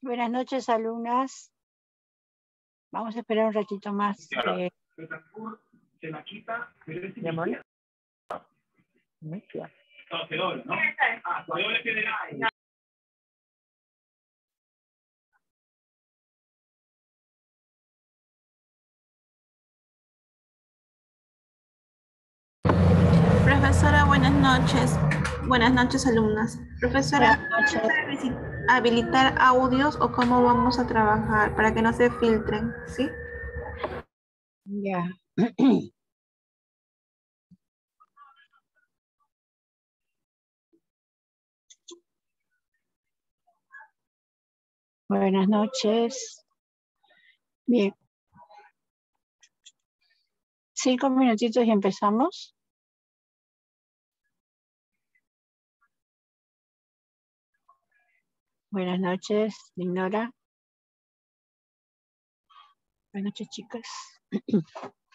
Buenas noches, alumnas. Vamos a esperar un ratito más. Eh, Profesora, buenas noches. Buenas noches, alumnas. Profesora, Buenas noches. Habilitar audios o cómo vamos a trabajar para que no se filtren, ¿sí? Ya. Buenas noches. Bien. Cinco minutitos y empezamos. Buenas noches, Ignora. Buenas noches, chicas.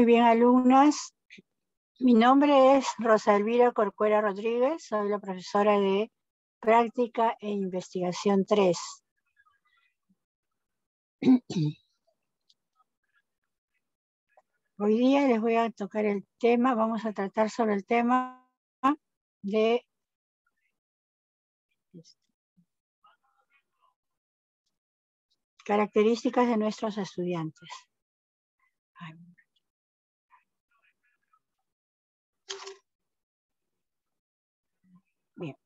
Muy bien, alumnas. Mi nombre es Rosa Elvira Corcuera Rodríguez, soy la profesora de Práctica e Investigación 3. Hoy día les voy a tocar el tema, vamos a tratar sobre el tema de características de nuestros estudiantes. Ay, Bien. A ver,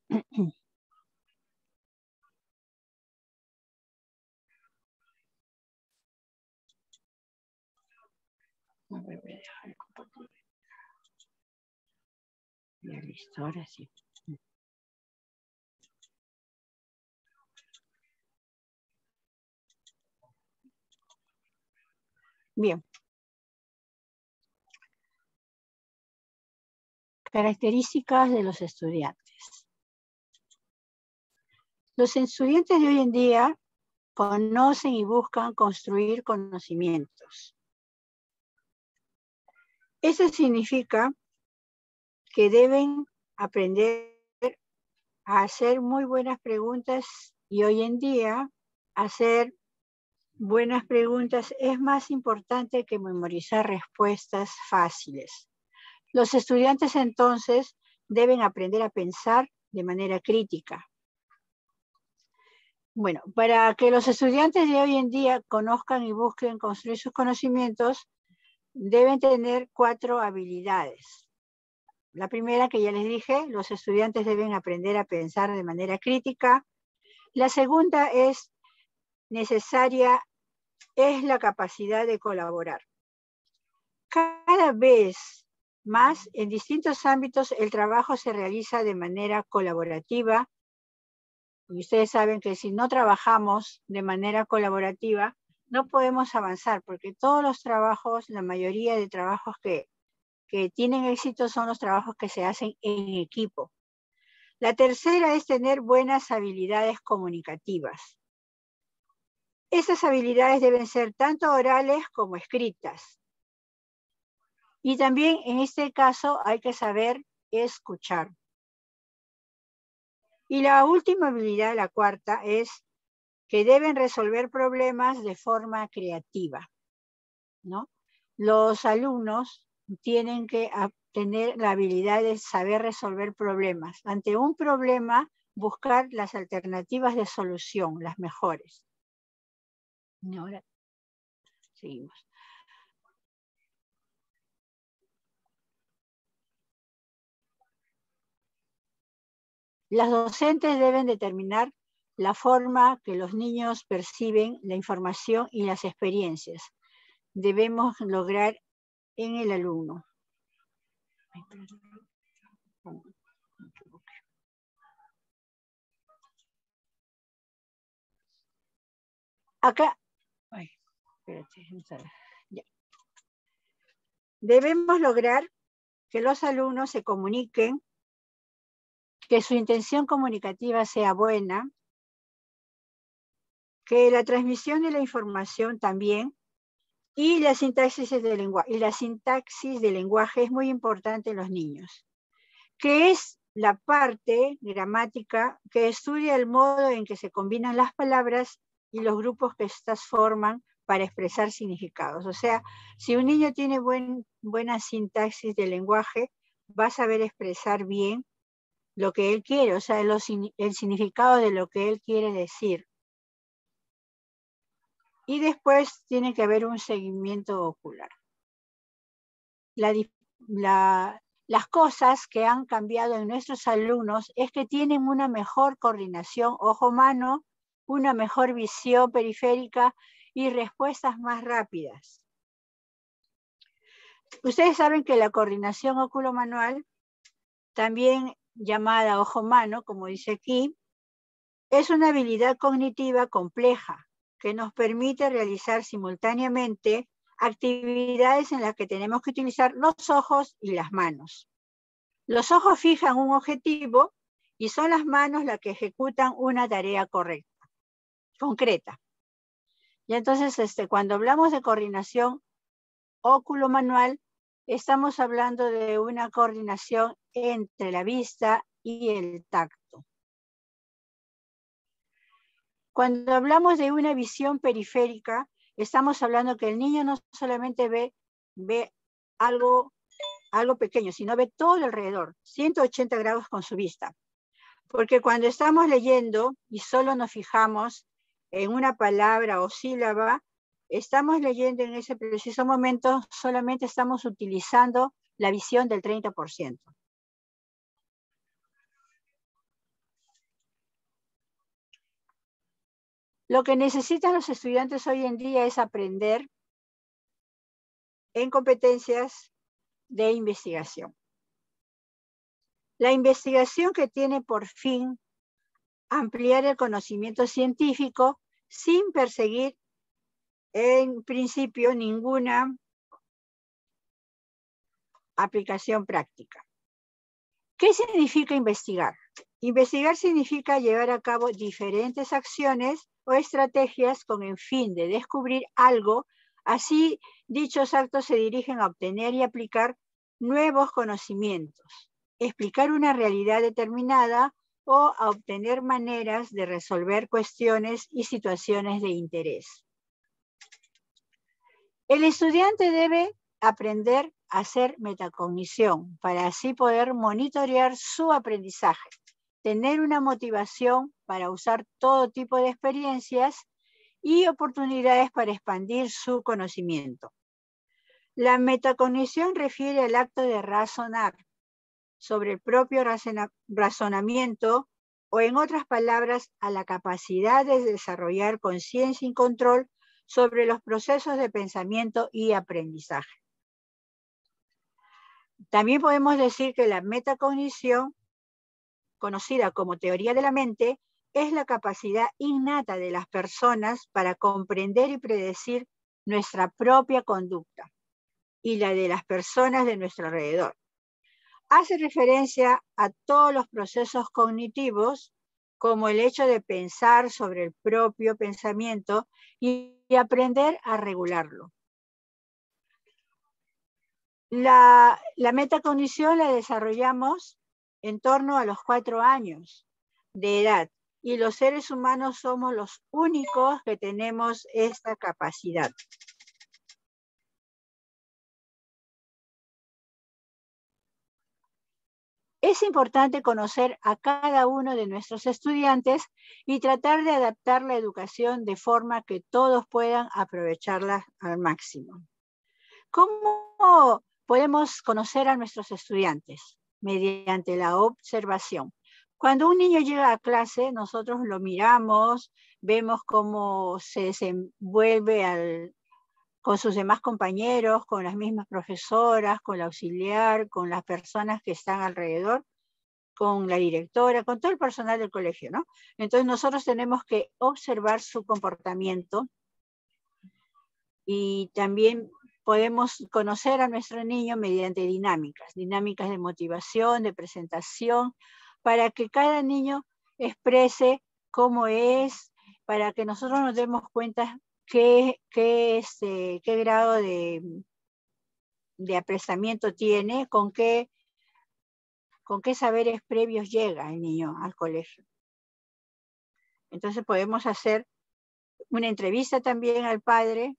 Bien. Características de los estudiantes. Los estudiantes de hoy en día conocen y buscan construir conocimientos. Eso significa que deben aprender a hacer muy buenas preguntas y hoy en día hacer buenas preguntas es más importante que memorizar respuestas fáciles. Los estudiantes entonces deben aprender a pensar de manera crítica. Bueno, para que los estudiantes de hoy en día conozcan y busquen construir sus conocimientos, deben tener cuatro habilidades. La primera que ya les dije, los estudiantes deben aprender a pensar de manera crítica. La segunda es necesaria es la capacidad de colaborar. Cada vez más en distintos ámbitos el trabajo se realiza de manera colaborativa ustedes saben que si no trabajamos de manera colaborativa no podemos avanzar porque todos los trabajos, la mayoría de trabajos que, que tienen éxito son los trabajos que se hacen en equipo. La tercera es tener buenas habilidades comunicativas. Estas habilidades deben ser tanto orales como escritas. Y también en este caso hay que saber escuchar. Y la última habilidad, la cuarta, es que deben resolver problemas de forma creativa. ¿no? Los alumnos tienen que tener la habilidad de saber resolver problemas. Ante un problema, buscar las alternativas de solución, las mejores. ahora seguimos. Las docentes deben determinar la forma que los niños perciben la información y las experiencias. Debemos lograr en el alumno. Acá, Debemos lograr que los alumnos se comuniquen que su intención comunicativa sea buena, que la transmisión de la información también y la sintaxis de lenguaje, y la sintaxis de lenguaje es muy importante en los niños, que es la parte gramática que estudia el modo en que se combinan las palabras y los grupos que estas forman para expresar significados. O sea, si un niño tiene buena sintaxis de lenguaje, va a saber expresar bien lo que él quiere, o sea, el significado de lo que él quiere decir. Y después tiene que haber un seguimiento ocular. las cosas que han cambiado en nuestros alumnos es que tienen una mejor coordinación ojo-mano, una mejor visión periférica y respuestas más rápidas. Ustedes saben que la coordinación oculo-manual también llamada ojo-mano, como dice aquí, es una habilidad cognitiva compleja que nos permite realizar simultáneamente actividades en las que tenemos que utilizar los ojos y las manos. Los ojos fijan un objetivo y son las manos las que ejecutan una tarea correcta, concreta. Y entonces, este, cuando hablamos de coordinación óculo-manual, estamos hablando de una coordinación entre la vista y el tacto. Cuando hablamos de una visión periférica, estamos hablando que el niño no solamente ve, algo, algo pequeño, sino ve todo alrededor, 180 grados con su vista. Porque cuando estamos leyendo y solo nos fijamos en una palabra o sílaba, estamos leyendo en ese preciso momento, solamente estamos utilizando la visión del 30%. Lo que necesitan los estudiantes hoy en día es aprender en competencias de investigación. La investigación que tiene por fin ampliar el conocimiento científico sin perseguir en principio ninguna aplicación práctica. ¿Qué significa investigar? Investigar significa llevar a cabo diferentes acciones o estrategias con el fin de descubrir algo, así dichos actos se dirigen a obtener y aplicar nuevos conocimientos, explicar una realidad determinada o a obtener maneras de resolver cuestiones y situaciones de interés. El estudiante debe aprender a hacer metacognición para así poder monitorear su aprendizaje, tener una motivación para usar todo tipo de experiencias y oportunidades para expandir su conocimiento. La metacognición refiere al acto de razonar sobre el propio razonamiento o en otras palabras, a la capacidad de desarrollar conciencia y control sobre los procesos de pensamiento y aprendizaje. También podemos decir que la metacognición, conocida como teoría de la mente, es la capacidad innata de las personas para comprender y predecir nuestra propia conducta y la de las personas de nuestro alrededor. Hace referencia a todos los procesos cognitivos como el hecho de pensar sobre el propio pensamiento y, aprender a regularlo. La, la metacognición la desarrollamos en torno a los cuatro años de edad y los seres humanos somos los únicos que tenemos esta capacidad. Es importante conocer a cada uno de nuestros estudiantes y tratar de adaptar la educación de forma que todos puedan aprovecharla al máximo. ¿Cómo podemos conocer a nuestros estudiantes? Mediante la observación. Cuando un niño llega a clase, nosotros lo miramos, vemos cómo se desenvuelve con sus demás compañeros, con las mismas profesoras, con la auxiliar, con las personas que están alrededor, con la directora, con todo el personal del colegio, ¿no? Entonces nosotros tenemos que observar su comportamiento y también podemos conocer a nuestro niño mediante dinámicas, dinámicas de motivación, de presentación, para que cada niño exprese cómo es, para que nosotros nos demos cuenta qué, qué, este, grado de, de apresamiento tiene, con qué, con qué saberes previos llega el niño al colegio. Entonces podemos hacer una entrevista también al padre,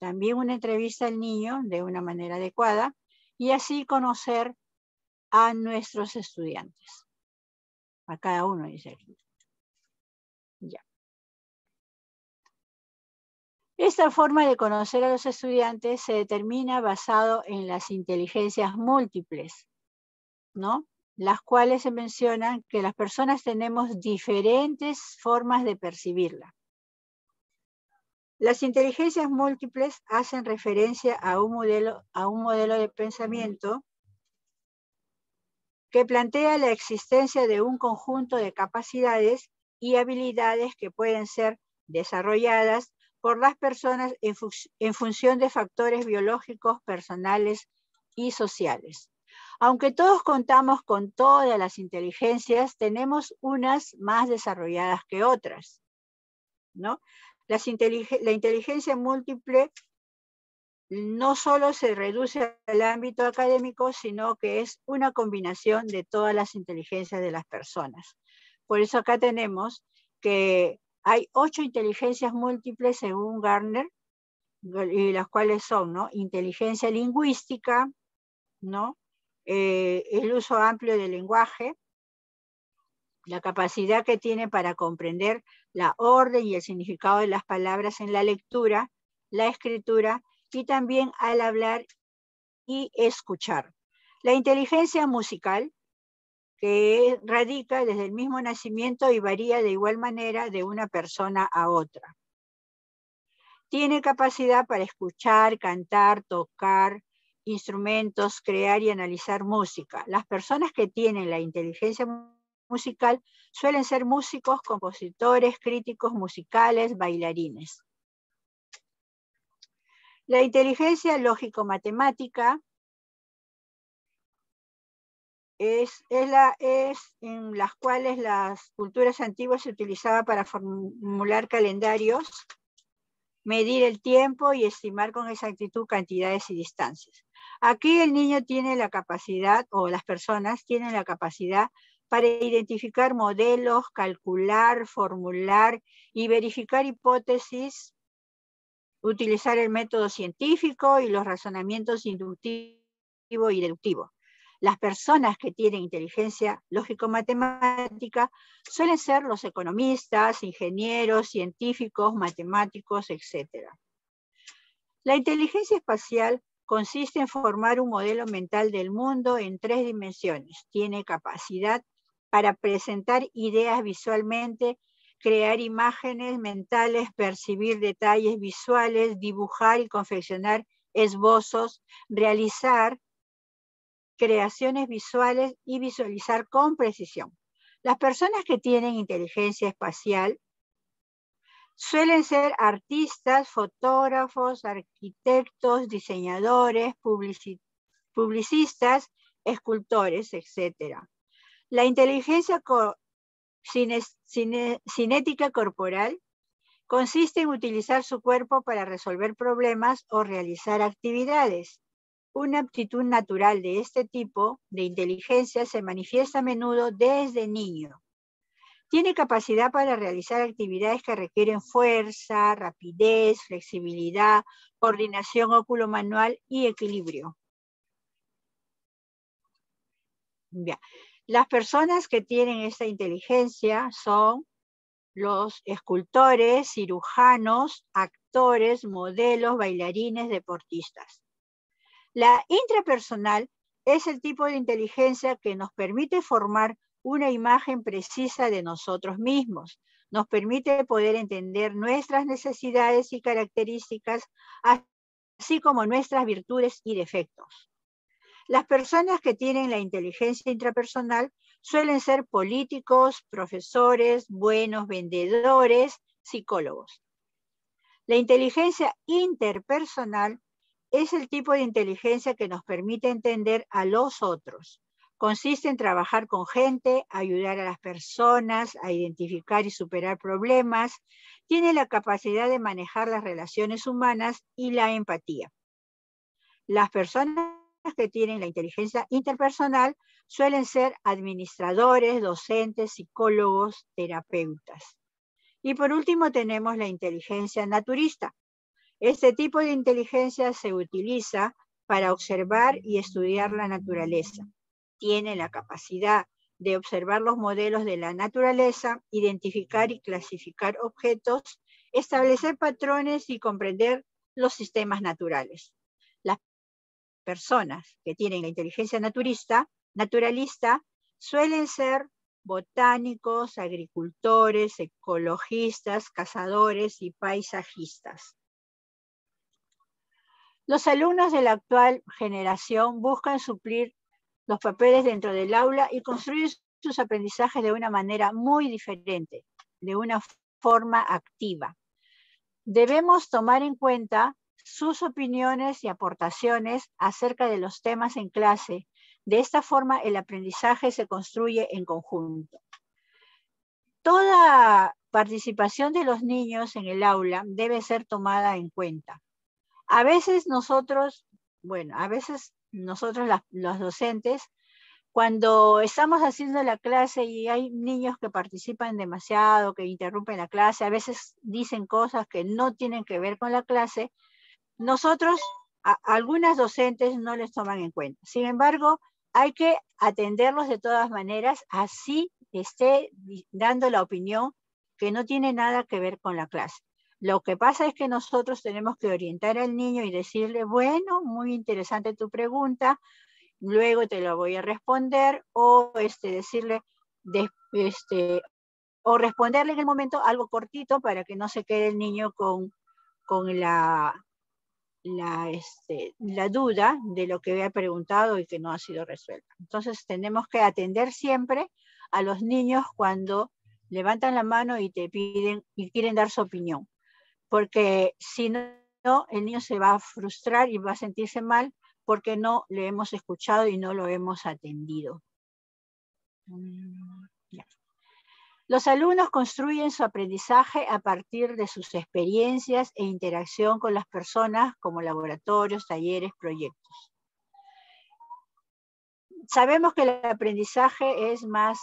también una entrevista al niño de una manera adecuada y así conocer a nuestros estudiantes a cada uno, dice aquí. Ya. Esta forma de conocer a los estudiantes se determina basado en las inteligencias múltiples, ¿no? Las cuales se mencionan que las personas tenemos diferentes formas de percibirla. Las inteligencias múltiples hacen referencia a un modelo, a un modelo de pensamiento que plantea la existencia de un conjunto de capacidades y habilidades que pueden ser desarrolladas por las personas en, función de factores biológicos, personales y sociales. Aunque todos contamos con todas las inteligencias, tenemos unas más desarrolladas que otras. ¿no? la inteligencia múltiple no solo se reduce al ámbito académico, sino que es una combinación de todas las inteligencias de las personas. Por eso acá tenemos que hay ocho inteligencias múltiples según Garner, y las cuales son ¿no? inteligencia lingüística, ¿no? Eh, el uso amplio del lenguaje, la capacidad que tiene para comprender la orden y el significado de las palabras en la lectura, la escritura y también al hablar y escuchar. La inteligencia musical, que radica desde el mismo nacimiento y varía de igual manera de una persona a otra. Tiene capacidad para escuchar, cantar, tocar instrumentos, crear y analizar música. Las personas que tienen la inteligencia musical suelen ser músicos, compositores, críticos musicales, bailarines. La inteligencia lógico-matemática es, la, es en las cuales las culturas antiguas se utilizaba para formular calendarios, medir el tiempo y estimar con exactitud cantidades y distancias. Aquí el niño tiene la capacidad, o las personas tienen la capacidad para identificar modelos, calcular, formular y verificar hipótesis utilizar el método científico y los razonamientos inductivo y deductivo. Las personas que tienen inteligencia lógico-matemática suelen ser los economistas, ingenieros, científicos, matemáticos, etc. La inteligencia espacial consiste en formar un modelo mental del mundo en tres dimensiones. Tiene capacidad para presentar ideas visualmente, crear imágenes mentales, percibir detalles visuales, dibujar y confeccionar esbozos, realizar creaciones visuales y visualizar con precisión. Las personas que tienen inteligencia espacial suelen ser artistas, fotógrafos, arquitectos, diseñadores, publicistas, escultores, etc. La inteligencia cinética corporal consiste en utilizar su cuerpo para resolver problemas o realizar actividades. Una aptitud natural de este tipo de inteligencia se manifiesta a menudo desde niño. Tiene capacidad para realizar actividades que requieren fuerza, rapidez, flexibilidad, coordinación óculo-manual y equilibrio. Las personas que tienen esta inteligencia son los escultores, cirujanos, actores, modelos, bailarines, deportistas. La intrapersonal es el tipo de inteligencia que nos permite formar una imagen precisa de nosotros mismos. Nos permite poder entender nuestras necesidades y características, así como nuestras virtudes y defectos. Las personas que tienen la inteligencia intrapersonal suelen ser políticos, profesores, buenos vendedores, psicólogos. La inteligencia interpersonal es el tipo de inteligencia que nos permite entender a los otros. Consiste en trabajar con gente, ayudar a las personas a identificar y superar problemas. Tiene la capacidad de manejar las relaciones humanas y la empatía. Las personas que tienen la inteligencia interpersonal suelen ser administradores, docentes, psicólogos, terapeutas. Y por último tenemos la inteligencia naturista. Este tipo de inteligencia se utiliza para observar y estudiar la naturaleza. Tiene la capacidad de observar los modelos de la naturaleza, identificar y clasificar objetos, establecer patrones y comprender los sistemas naturales. Personas que tienen la inteligencia naturalista suelen ser botánicos, agricultores, ecologistas, cazadores y paisajistas. Los alumnos de la actual generación buscan suplir los papeles dentro del aula y construir sus aprendizajes de una manera muy diferente, de una forma activa. Debemos tomar en cuenta sus opiniones y aportaciones acerca de los temas en clase. De esta forma, el aprendizaje se construye en conjunto. Toda participación de los niños en el aula debe ser tomada en cuenta. A veces nosotros, bueno, a veces nosotros los docentes, cuando estamos haciendo la clase y hay niños que participan demasiado, que interrumpen la clase, a veces dicen cosas que no tienen que ver con la clase, nosotros, algunas docentes no les toman en cuenta. Sin embargo, hay que atenderlos de todas maneras, así esté dando la opinión que no tiene nada que ver con la clase. Lo que pasa es que nosotros tenemos que orientar al niño y decirle, bueno, muy interesante tu pregunta, luego te lo voy a responder, o este, decirle, este, o responderle en el momento algo cortito para que no se quede el niño con, con la, la, este, la duda de lo que había preguntado y que no ha sido resuelta. Entonces tenemos que atender siempre a los niños cuando levantan la mano y te piden y quieren dar su opinión porque si no, el niño se va a frustrar y va a sentirse mal porque no le hemos escuchado y no lo hemos atendido. Mm, Los alumnos construyen su aprendizaje a partir de sus experiencias e interacción con las personas como laboratorios, talleres, proyectos. Sabemos que el aprendizaje es más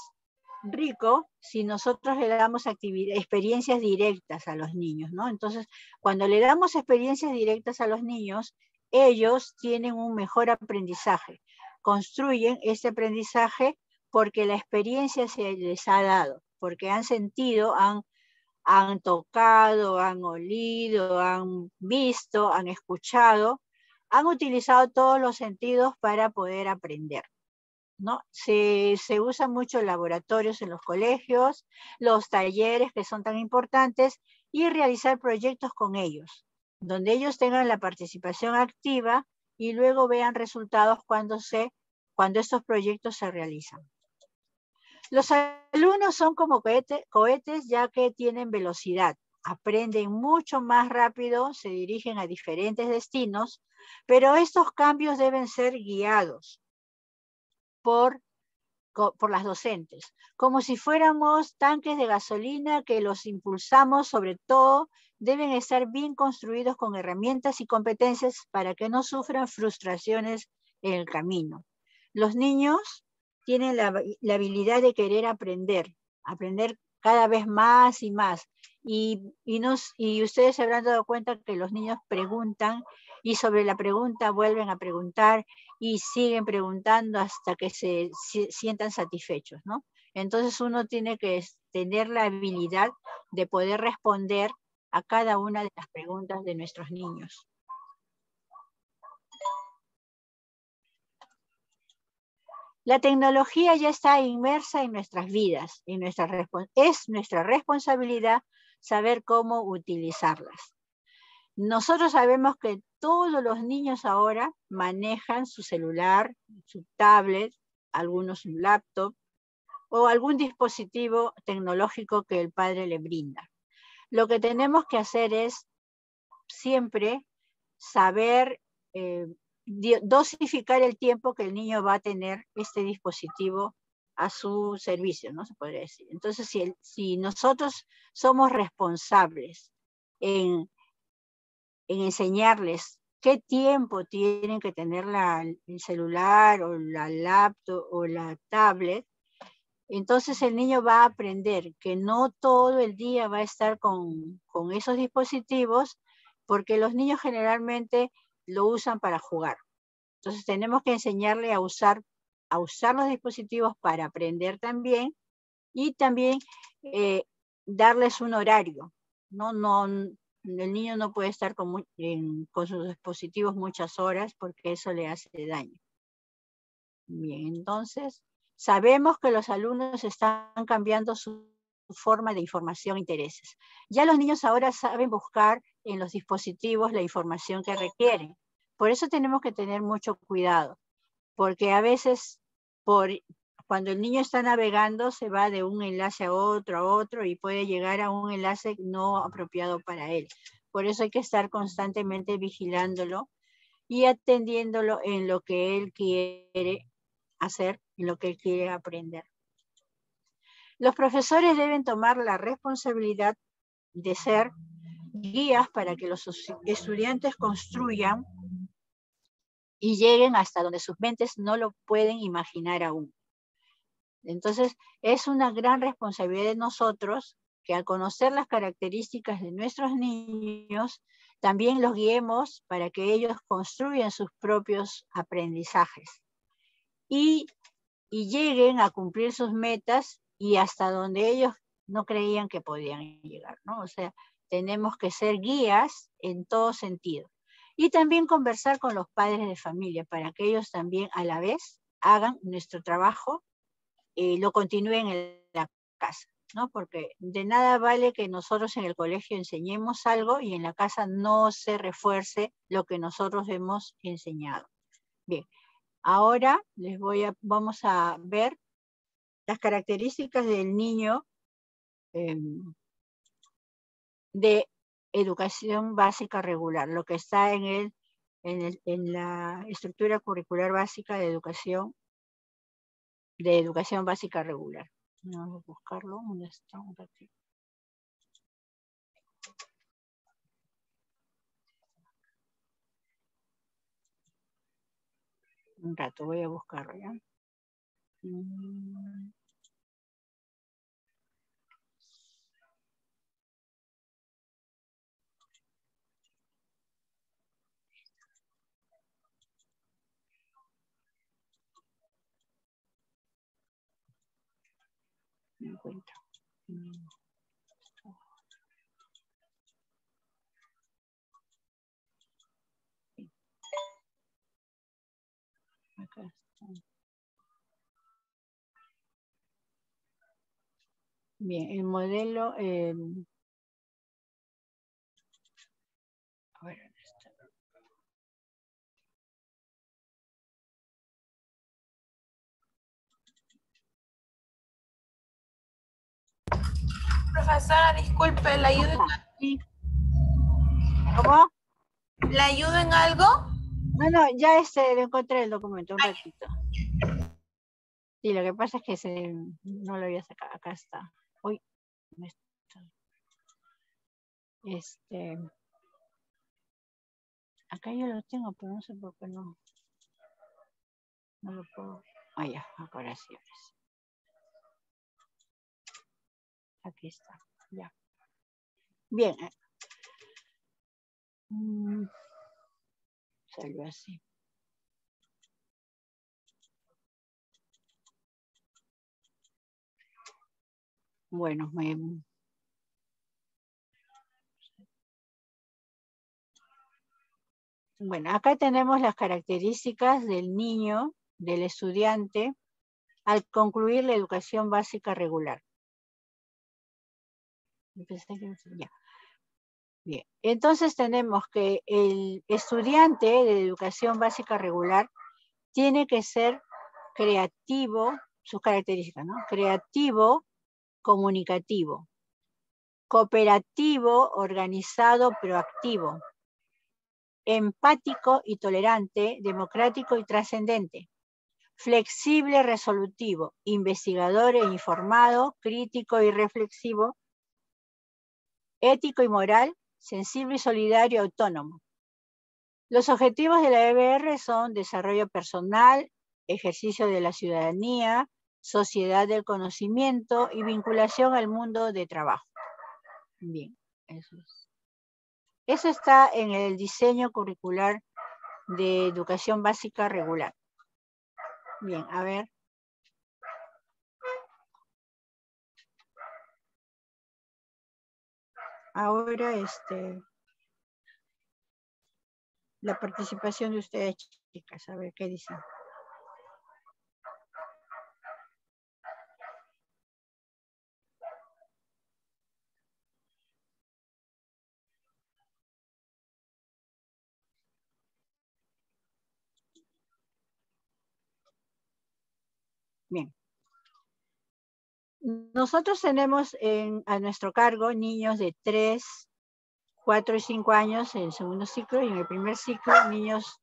rico si nosotros le damos experiencias directas a los niños, ¿no? Entonces, cuando le damos experiencias directas a los niños, ellos tienen un mejor aprendizaje, construyen ese aprendizaje porque la experiencia se les ha dado, porque han sentido, han, han tocado, han olido, han visto, han escuchado, han utilizado todos los sentidos para poder aprender. ¿no? Se, se usan mucho laboratorios en los colegios, los talleres que son tan importantes y realizar proyectos con ellos, donde ellos tengan la participación activa y luego vean resultados cuando, se, cuando estos proyectos se realizan. Los alumnos son como cohetes ya que tienen velocidad, aprenden mucho más rápido, se dirigen a diferentes destinos, pero estos cambios deben ser guiados por, por las docentes, como si fuéramos tanques de gasolina que los impulsamos, sobre todo deben estar bien construidos con herramientas y competencias para que no sufran frustraciones en el camino. Los niños tienen la, habilidad de querer aprender, aprender cada vez más y más. Y, nos, y ustedes se habrán dado cuenta que los niños preguntan y sobre la pregunta vuelven a preguntar y siguen preguntando hasta que se, sientan satisfechos, ¿no? Entonces uno tiene que tener la habilidad de poder responder a cada una de las preguntas de nuestros niños. La tecnología ya está inmersa en nuestras vidas y nuestra, es nuestra responsabilidad saber cómo utilizarlas. Nosotros sabemos que todos los niños ahora manejan su celular, su tablet, algunos un laptop o algún dispositivo tecnológico que el padre le brinda. Lo que tenemos que hacer es siempre saber eh, dosificar el tiempo que el niño va a tener este dispositivo a su servicio, ¿no? Se podría decir. Entonces, si, nosotros somos responsables en, en, enseñarles qué tiempo tienen que tener la, el celular o la laptop o la tablet, entonces el niño va a aprender que no todo el día va a estar con, con esos dispositivos, porque los niños generalmente lo usan para jugar. Entonces tenemos que enseñarle a usar, a usar los dispositivos para aprender también y también eh, darles un horario. ¿no? No, el niño no puede estar con, con sus dispositivos muchas horas porque eso le hace daño. Bien, entonces sabemos que los alumnos están cambiando su forma de información intereses. Ya los niños ahora saben buscar en los dispositivos la información que requieren. Por eso tenemos que tener mucho cuidado, porque a veces por, cuando el niño está navegando se va de un enlace a otro, a otro y puede llegar a un enlace no apropiado para él. Por eso hay que estar constantemente vigilándolo y atendiéndolo en lo que él quiere hacer, en lo que él quiere aprender. Los profesores deben tomar la responsabilidad de ser guías para que los estudiantes construyan y lleguen hasta donde sus mentes no lo pueden imaginar aún. Entonces, es una gran responsabilidad de nosotros que al conocer las características de nuestros niños, también los guiemos para que ellos construyan sus propios aprendizajes y, y lleguen a cumplir sus metas y hasta donde ellos no creían que podían llegar, ¿no? O sea, tenemos que ser guías en todo sentido. Y también conversar con los padres de familia para que ellos también a la vez hagan nuestro trabajo y lo continúen en la casa, ¿no? Porque de nada vale que nosotros en el colegio enseñemos algo y en la casa no se refuerce lo que nosotros hemos enseñado. Bien, ahora les voy a, vamos a ver las características del niño em, de educación básica regular, lo que está en, el, en, la estructura curricular básica de educación, de educación básica regular. Vamos a buscarlo, ¿dónde está? Un ratito. Un rato, voy a buscarlo ya. Mm. encuentro. Mm. Acá está. Bien, el modelo... Eh, a ver, Profesora, disculpe, ¿la en algo? ¿Cómo? ¿La ayudo en algo? No, no, ya este, lo encontré el documento, un ratito. Sí, lo que pasa es que se, no lo había sacado. Acá está. Uy, este. Acá yo lo tengo, pero no sé por qué no. No lo puedo. Ah, ya, ahora sí. Aquí está, ya. Bien. Mm, salió así. Bueno, me... Bueno, acá tenemos las características del niño, del estudiante, al concluir la educación básica regular. Bien, entonces tenemos que el estudiante de educación básica regular tiene que ser creativo, sus características, ¿no? Creativo, comunicativo, cooperativo, organizado, proactivo, empático y tolerante, democrático y trascendente, flexible, resolutivo, investigador e informado, crítico y reflexivo, ético y moral, sensible y solidario, autónomo. Los objetivos de la EBR son desarrollo personal, ejercicio de la ciudadanía, sociedad del conocimiento y vinculación al mundo de trabajo. Bien, eso es. Eso está en el diseño curricular de educación básica regular. Bien, a ver. Ahora, este, la participación de ustedes, chicas, a ver qué dicen. Bien. Nosotros tenemos a nuestro cargo niños de 3, 4 y 5 años en el segundo ciclo y en el primer ciclo niños,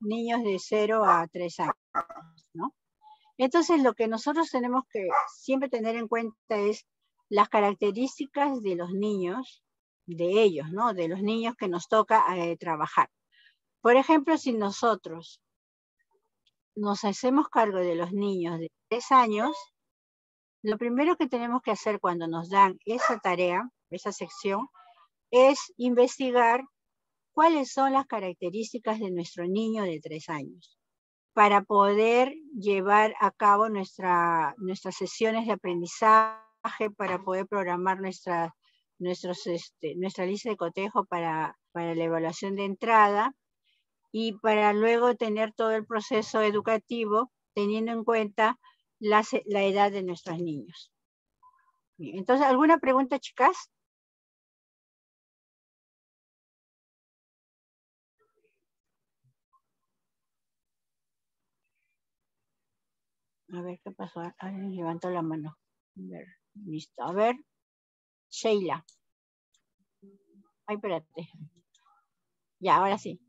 niños de 0 a 3 años. ¿no? Entonces lo que nosotros tenemos que siempre tener en cuenta es las características de los niños, de ellos, ¿no? de los niños que nos toca eh, trabajar. Por ejemplo, si nosotros nos hacemos cargo de los niños de tres años, lo primero que tenemos que hacer cuando nos dan esa tarea, esa sección, es investigar cuáles son las características de nuestro niño de tres años para poder llevar a cabo nuestra, nuestras sesiones de aprendizaje, para poder programar nuestra, este, lista de cotejo para la evaluación de entrada y para luego tener todo el proceso educativo teniendo en cuenta la, edad de nuestros niños. entonces, ¿alguna pregunta, chicas? A ver, ¿qué pasó? Alguien levantó la mano. A ver, listo. A ver, Sheila. Ay, espérate. Ya, ahora sí.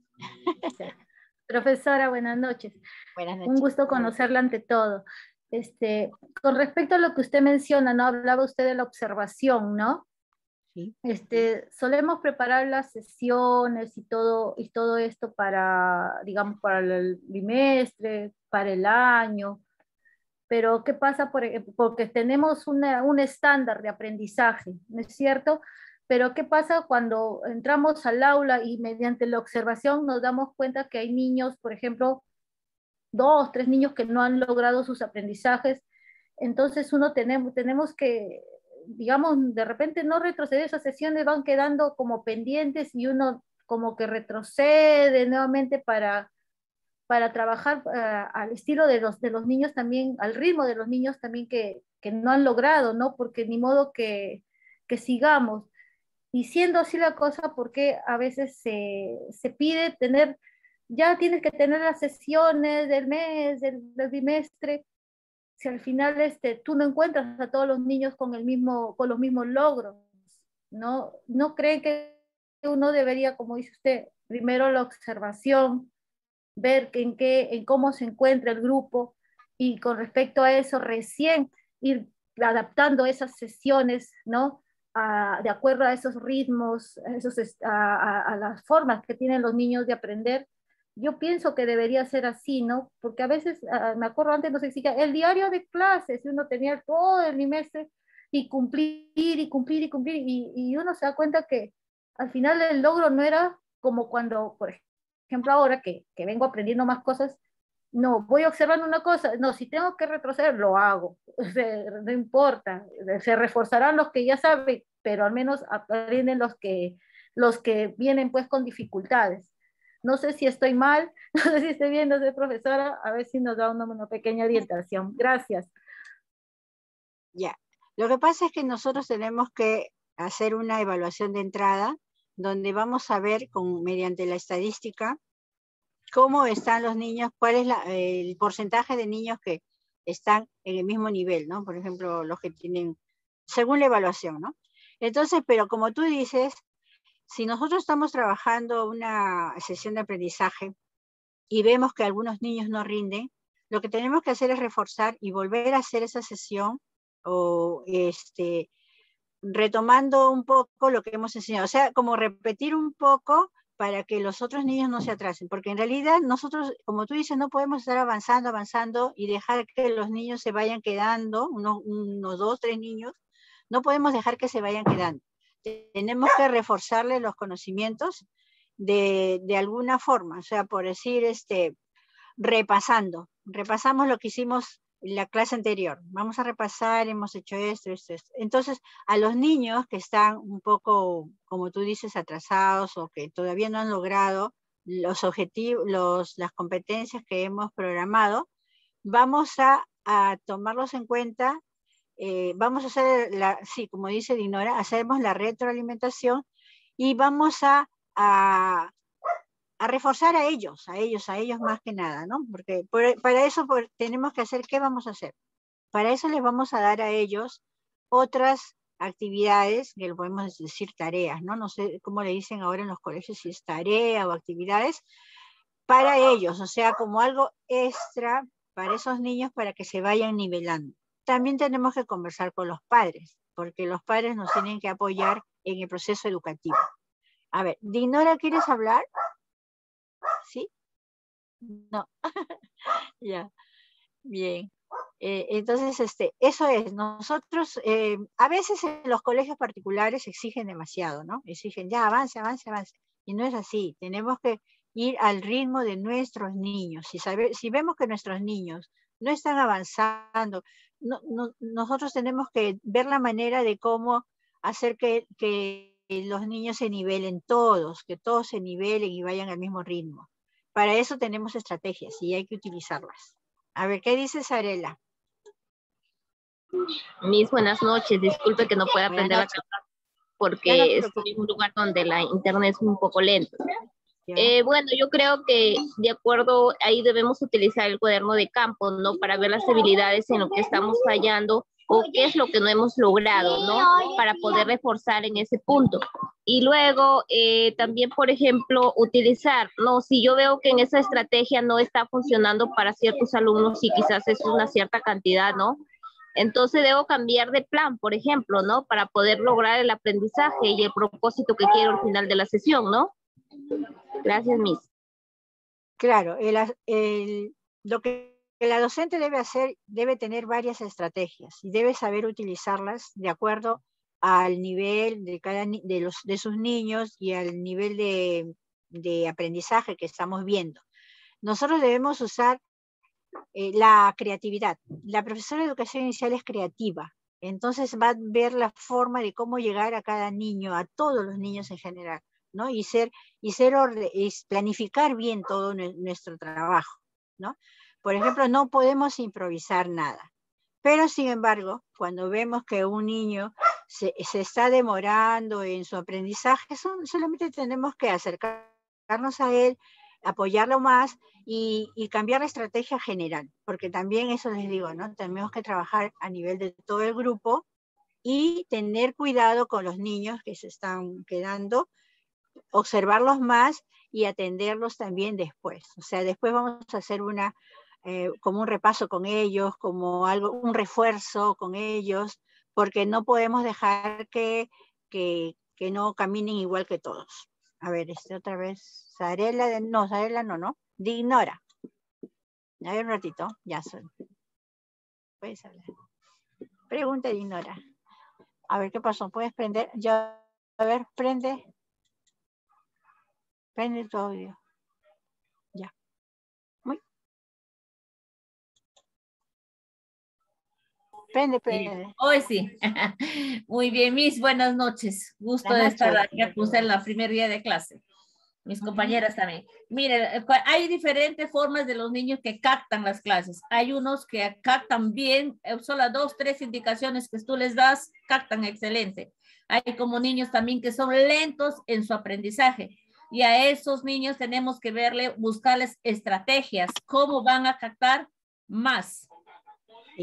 Profesora, buenas noches. Buenas noches. Un gusto conocerla ante todo. Este, con respecto a lo que usted menciona, ¿no? Hablaba usted de la observación, ¿no? Sí. Este, solemos preparar las sesiones y todo, y todo esto para, digamos, para el trimestre, para el año. Pero, ¿qué pasa? Por, porque tenemos un estándar de aprendizaje, ¿no es cierto? Pero ¿qué pasa cuando entramos al aula y mediante la observación nos damos cuenta que hay niños, por ejemplo, dos, tres niños que no han logrado sus aprendizajes? Entonces uno tenemos, tenemos que, digamos, de repente no retroceder, esas sesiones van quedando como pendientes y uno como que retrocede nuevamente para, para trabajar eh, al estilo de los, de los niños también, al ritmo de los niños también que, que no han logrado, ¿no? Porque ni modo que, que sigamos. Y siendo así la cosa, porque a veces se, se, pide tener, ya tienes que tener las sesiones del mes, del, del bimestre, si al final este, tú no encuentras a todos los niños con, el mismo, con los mismos logros, ¿no? ¿No cree que uno debería, como dice usted, primero la observación, ver en, qué, en cómo se encuentra el grupo y con respecto a eso recién ir adaptando esas sesiones, ¿no? De acuerdo a esos ritmos, a, esos, a, las formas que tienen los niños de aprender. Yo pienso que debería ser así, ¿no? Porque a veces, ah, me acuerdo antes nos exigía el diario de clases, uno tenía todo el bimestre y cumplir y cumplir y cumplir, y, y uno se da cuenta que al final el logro no era como cuando, por ejemplo, ahora que, que vengo aprendiendo más cosas, no, voy observando una cosa, no, si tengo que retroceder, lo hago, no importa, se reforzarán los que ya saben, pero al menos aprenden los que, los que vienen pues con dificultades. No sé si estoy mal, no sé si estoy bien, no sé, profesora, a ver si nos da una, una pequeña orientación. Gracias. Ya, lo que pasa es que nosotros tenemos que hacer una evaluación de entrada donde vamos a ver con, mediante la estadística cómo están los niños, cuál es el porcentaje de niños que están en el mismo nivel, ¿no? Por ejemplo, los que tienen, según la evaluación, ¿no? Entonces, pero como tú dices, si nosotros estamos trabajando una sesión de aprendizaje y vemos que algunos niños no rinden, lo que tenemos que hacer es reforzar y volver a hacer esa sesión o este, retomando un poco lo que hemos enseñado, o sea, como repetir un poco para que los otros niños no se atrasen, porque en realidad nosotros, como tú dices, no podemos estar avanzando, avanzando y dejar que los niños se vayan quedando, unos, dos, tres niños, no podemos dejar que se vayan quedando. Tenemos que reforzarle los conocimientos de, de alguna forma, o sea, por decir, este, repasando, repasamos lo que hicimos la clase anterior. Vamos a repasar, hemos hecho esto, esto, esto. Entonces, a los niños que están un poco, como tú dices, atrasados o que todavía no han logrado los objetivos, los, las competencias que hemos programado, vamos a, tomarlos en cuenta. Eh, vamos a hacer, la, sí, como dice Dinora, hacemos la retroalimentación y vamos a, a a reforzar a ellos, a ellos, a ellos más que nada, ¿no? Porque para eso tenemos que hacer, ¿qué vamos a hacer? Para eso les vamos a dar a ellos otras actividades, que lo podemos decir tareas, ¿no? No sé cómo le dicen ahora en los colegios, si es tarea o actividades, para ellos, o sea, como algo extra para esos niños para que se vayan nivelando. También tenemos que conversar con los padres, porque los padres nos tienen que apoyar en el proceso educativo. A ver, Dinora, ¿quieres hablar? No. ya. Bien. Eh, entonces, este, eso es, nosotros, eh, a veces en los colegios particulares exigen demasiado, ¿no? Exigen, ya, avance, avance, avance. Y no es así, tenemos que ir al ritmo de nuestros niños. Si, si vemos que nuestros niños no están avanzando, nosotros tenemos que ver la manera de cómo hacer que los niños se nivelen todos, que todos se nivelen y vayan al mismo ritmo. Para eso tenemos estrategias y hay que utilizarlas. A ver, ¿qué dice Sarela? Mis buenas noches. Disculpe que no pueda aprender a cantar porque estoy en un lugar donde la internet es un poco lento. Eh, bueno, yo creo que de acuerdo ahí debemos utilizar el cuaderno de campo, ¿no? Para ver las habilidades en lo que estamos fallando o qué es lo que no hemos logrado, ¿no? Para poder reforzar en ese punto. Y luego eh, también, por ejemplo, utilizar, ¿no? Si yo veo que en esa estrategia no está funcionando para ciertos alumnos y quizás es una cierta cantidad, ¿no? Entonces debo cambiar de plan, por ejemplo, ¿no? Para poder lograr el aprendizaje y el propósito que quiero al final de la sesión, ¿no? Gracias, Miss. Claro, el, lo que que la docente debe hacer, debe tener varias estrategias y debe saber utilizarlas de acuerdo al nivel de, cada, de, los, de sus niños y al nivel de, de aprendizaje que estamos viendo. Nosotros debemos usar eh, la creatividad. La profesora de educación inicial es creativa, entonces va a ver la forma de cómo llegar a cada niño, a todos los niños en general. ¿no? Y ser, y ser y planificar bien todo nuestro trabajo, ¿no? Por ejemplo, no podemos improvisar nada. Pero, sin embargo, cuando vemos que un niño se, está demorando en su aprendizaje, solamente tenemos que acercarnos a él, apoyarlo más y, cambiar la estrategia general, porque también eso les digo, ¿no? Tenemos que trabajar a nivel de todo el grupo y tener cuidado con los niños que se están quedando, observarlos más y atenderlos también después. O sea, después vamos a hacer una, eh, como un repaso con ellos, como algo, un refuerzo con ellos, porque no podemos dejar que, que, que no caminen igual que todos. A ver, este otra vez, Sarela, no, Sarela no, ¿no? Dignora. A ver un ratito, ya son. Puedes hablar. Pregunta Dignora. A ver qué pasó. ¿Puedes prender? Ya, a ver, prende. Prende tu audio. Prende, prende. Hoy sí. Muy bien, Miss. Buenas noches. Gusto de estar aquí. Puse en la primer día de clase mis compañeras también. Miren, eh, hay diferentes formas de los niños que captan las clases. Hay unos que captan bien, eh, solo dos, tres indicaciones que tú les das, captan excelente. Hay como niños también que son lentos en su aprendizaje. Y a esos niños tenemos que verle, buscarles estrategias, cómo van a captar más.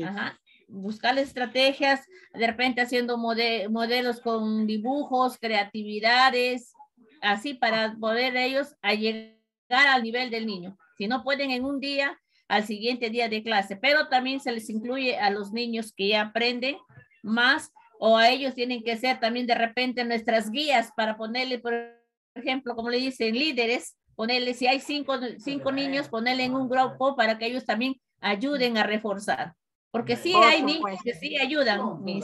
Ajá. Buscarles estrategias, de repente haciendo modelos con dibujos, creatividades, así para poder ellos llegar al nivel del niño. Si no pueden en un día, al siguiente día de clase, pero también se les incluye a los niños que ya aprenden más o a ellos tienen que ser también de repente nuestras guías para ponerle, por ejemplo, como le dicen, líderes, ponerle, si hay cinco, cinco niños, ponerle en un grupo para que ellos también ayuden a reforzar. Porque sí hay niños que sí ayudan. Sí,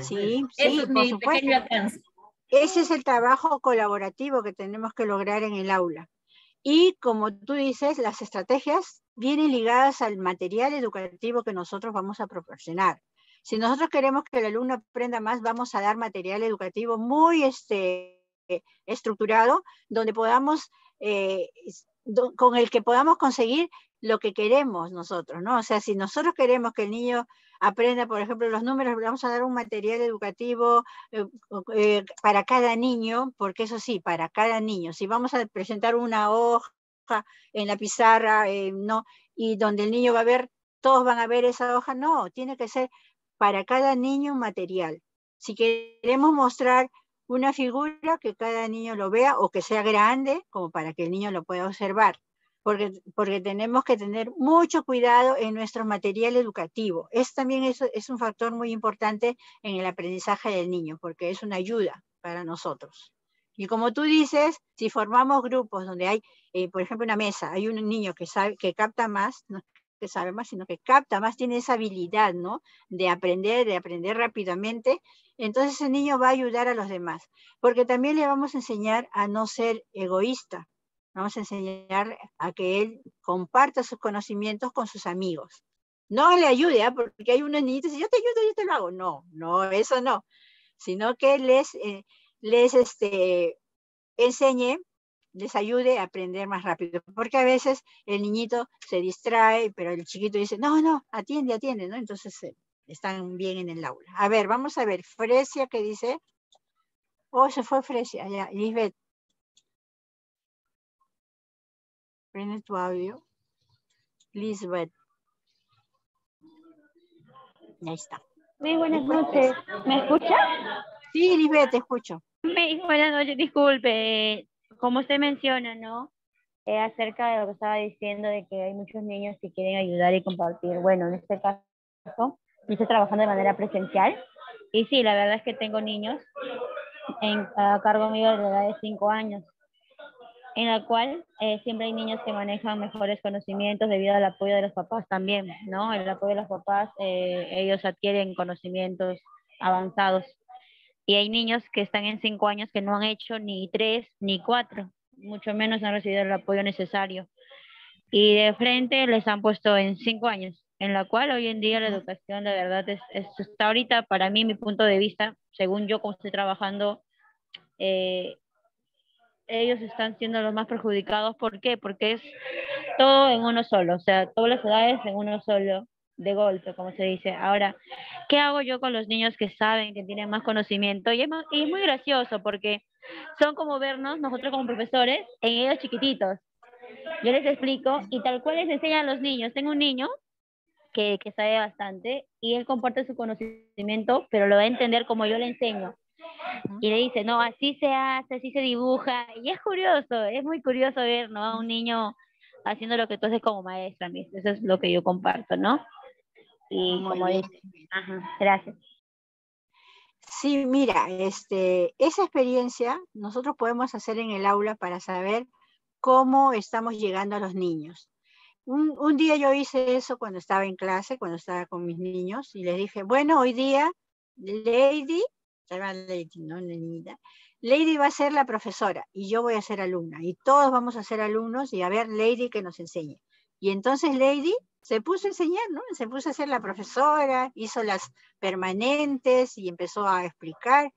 sí, es mi pequeño alcance. Ese es el trabajo colaborativo que tenemos que lograr en el aula. Y como tú dices, las estrategias vienen ligadas al material educativo que nosotros vamos a proporcionar. Si nosotros queremos que el alumno aprenda más, vamos a dar material educativo muy este, estructurado, donde podamos, eh, con el que podamos conseguir lo que queremos nosotros, ¿no? O sea, si nosotros queremos que el niño aprenda, por ejemplo, los números, vamos a dar un material educativo eh, eh, para cada niño, porque eso sí, para cada niño. Si vamos a presentar una hoja en la pizarra, eh, no, y donde el niño va a ver, todos van a ver esa hoja, no, tiene que ser para cada niño un material. Si queremos mostrar una figura que cada niño lo vea o que sea grande, como para que el niño lo pueda observar porque, tenemos que tener mucho cuidado en nuestro material educativo. Es también es, es un factor muy importante en el aprendizaje del niño, porque es una ayuda para nosotros. Y como tú dices, si formamos grupos donde hay, eh, por ejemplo, una mesa, hay un niño que sabe, que capta más, no que sabe más, sino que capta más, tiene esa habilidad, ¿no? De aprender, de aprender rápidamente, entonces ese niño va a ayudar a los demás, porque también le vamos a enseñar a no ser egoísta, Vamos a enseñar a que él comparta sus conocimientos con sus amigos. No le ayude, ¿ah? porque hay unos niñitos y yo te ayudo, yo te lo hago. No, no, eso no. Sino que les, eh, les este, enseñe, les ayude a aprender más rápido. Porque a veces el niñito se distrae, pero el chiquito dice, no, no, atiende, atiende, ¿no? Entonces eh, están bien en el aula. A ver, vamos a ver, Fresia, ¿qué dice? Oh, se fue Fresia, ya. Lisbeth. Prende tu audio. Lisbeth. Ya está. Muy buenas noches. ¿Me escucha? Sí, Lisbeth, te escucho. Muy buenas noches, disculpe. Como usted menciona, ¿no? Eh, acerca de lo que estaba diciendo, de que hay muchos niños que quieren ayudar y compartir. Bueno, en este caso, yo estoy trabajando de manera presencial. Y sí, la verdad es que tengo niños en, a cargo mío de edad de 5 años en la cual eh, siempre hay niños que manejan mejores conocimientos debido al apoyo de los papás también, ¿no? El apoyo de los papás, eh, ellos adquieren conocimientos avanzados. Y hay niños que están en cinco años que no han hecho ni tres ni cuatro, mucho menos han recibido el apoyo necesario. Y de frente les han puesto en cinco años, en la cual hoy en día la educación de verdad es, está ahorita, para mí, mi punto de vista, según yo como estoy trabajando, eh, ellos están siendo los más perjudicados. ¿Por qué? Porque es todo en uno solo, o sea, todas las edades en uno solo, de golpe, como se dice. Ahora, ¿qué hago yo con los niños que saben, que tienen más conocimiento? Y es, muy gracioso porque son como vernos, nosotros como profesores, en ellos chiquititos. Yo les explico y tal cual les enseñan a los niños. Tengo un niño que, que sabe bastante y él comparte su conocimiento, pero lo va a entender como yo le enseño. Y le dice, no, así se hace, así se dibuja. Y es curioso, es muy curioso ver, ¿no? A un niño haciendo lo que tú haces como maestra, eso es lo que yo comparto, ¿no? Y como dice, gracias. Sí, mira, este, esa experiencia nosotros podemos hacer en el aula para saber cómo estamos llegando a los niños. Un, un, día yo hice eso cuando estaba en clase, cuando estaba con mis niños, y les dije, bueno, hoy día Lady Lady. Lady va a ser la profesora y yo voy a ser alumna y todos vamos a ser alumnos y a ver Lady que nos enseñe. Y entonces Lady se puso a enseñar, ¿no? Se puso a ser la profesora, hizo las permanentes y empezó a explicar.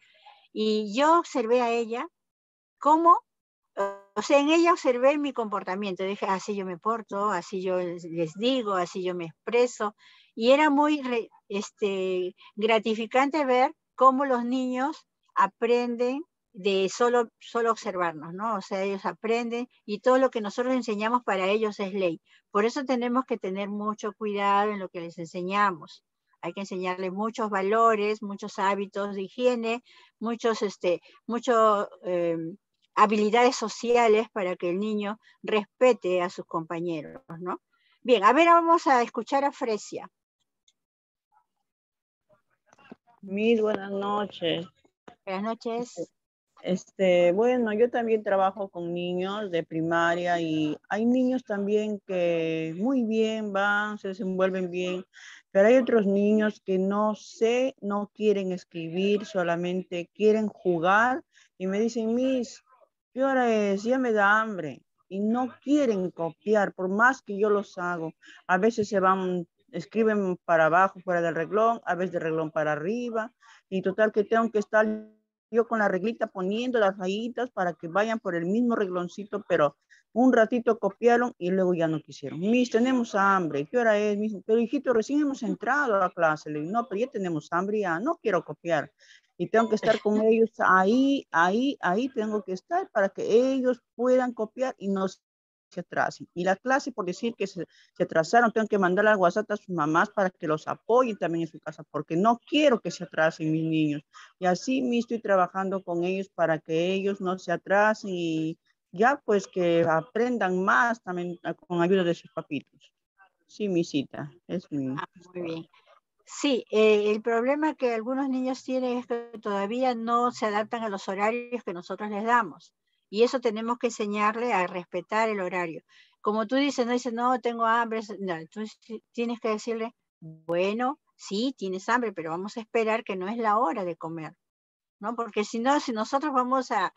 Y yo observé a ella cómo, o sea, en ella observé mi comportamiento. Dije, así yo me porto, así yo les digo, así yo me expreso. Y era muy este, gratificante ver cómo los niños aprenden de solo, solo observarnos, ¿no? O sea, ellos aprenden y todo lo que nosotros enseñamos para ellos es ley. Por eso tenemos que tener mucho cuidado en lo que les enseñamos. Hay que enseñarles muchos valores, muchos hábitos de higiene, muchos, este, em, habilidades sociales para que el niño respete a sus compañeros, ¿no? Bien, a ver, vamos a escuchar a Fresia. Mis buenas noches. Buenas noches. Este, bueno, yo también trabajo con niños de primaria y hay niños también que muy bien van, se desenvuelven bien, pero hay otros niños que no sé, no quieren escribir, solamente quieren jugar y me dicen, Miss, ¿qué hora es? Ya me da hambre. Y no quieren copiar, por más que yo los hago. A veces se van escriben para abajo, fuera del reglón, a veces del reglón para arriba, y total que tengo que estar yo con la reglita poniendo las rayitas para que vayan por el mismo regloncito, pero un ratito copiaron y luego ya no quisieron. Mis, tenemos hambre, ¿qué hora es? pero hijito, recién hemos entrado a la clase. Le digo, no, pero ya tenemos hambre, ya no quiero copiar. Y tengo que estar con ellos ahí, ahí, ahí tengo que estar para que ellos puedan copiar y no se atrasen. Y la clase, por decir que se, se atrasaron, tengo que mandar al WhatsApp a sus mamás para que los apoyen también en su casa, porque no quiero que se atrasen mis niños. Y así me estoy trabajando con ellos para que ellos no se atrasen y ya pues que aprendan más también con ayuda de sus papitos. Sí, mi cita, es mi. Ah, muy bien. Sí, eh, el problema que algunos niños tienen es que todavía no se adaptan a los horarios que nosotros les damos. Y eso tenemos que enseñarle a respetar el horario. Como tú dices, no dices, no, tengo hambre, no, entonces tienes que decirle, bueno, sí, tienes hambre, pero vamos a esperar que no es la hora de comer, ¿no? Porque si no, si nosotros vamos a,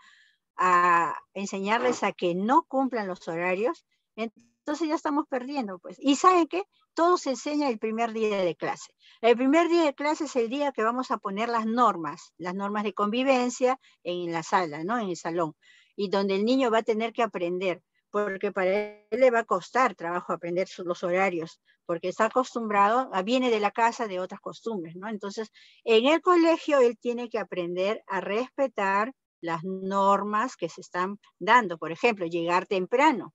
a enseñarles a que no cumplan los horarios, entonces ya estamos perdiendo, pues. Y ¿saben qué? Todo se enseña el primer día de clase. El primer día de clase es el día que vamos a poner las normas, las normas de convivencia en la sala, ¿no? En el salón y donde el niño va a tener que aprender, porque para él le va a costar trabajo aprender los horarios, porque está acostumbrado, viene de la casa de otras costumbres, ¿no? Entonces, en el colegio él tiene que aprender a respetar las normas que se están dando. Por ejemplo, llegar temprano.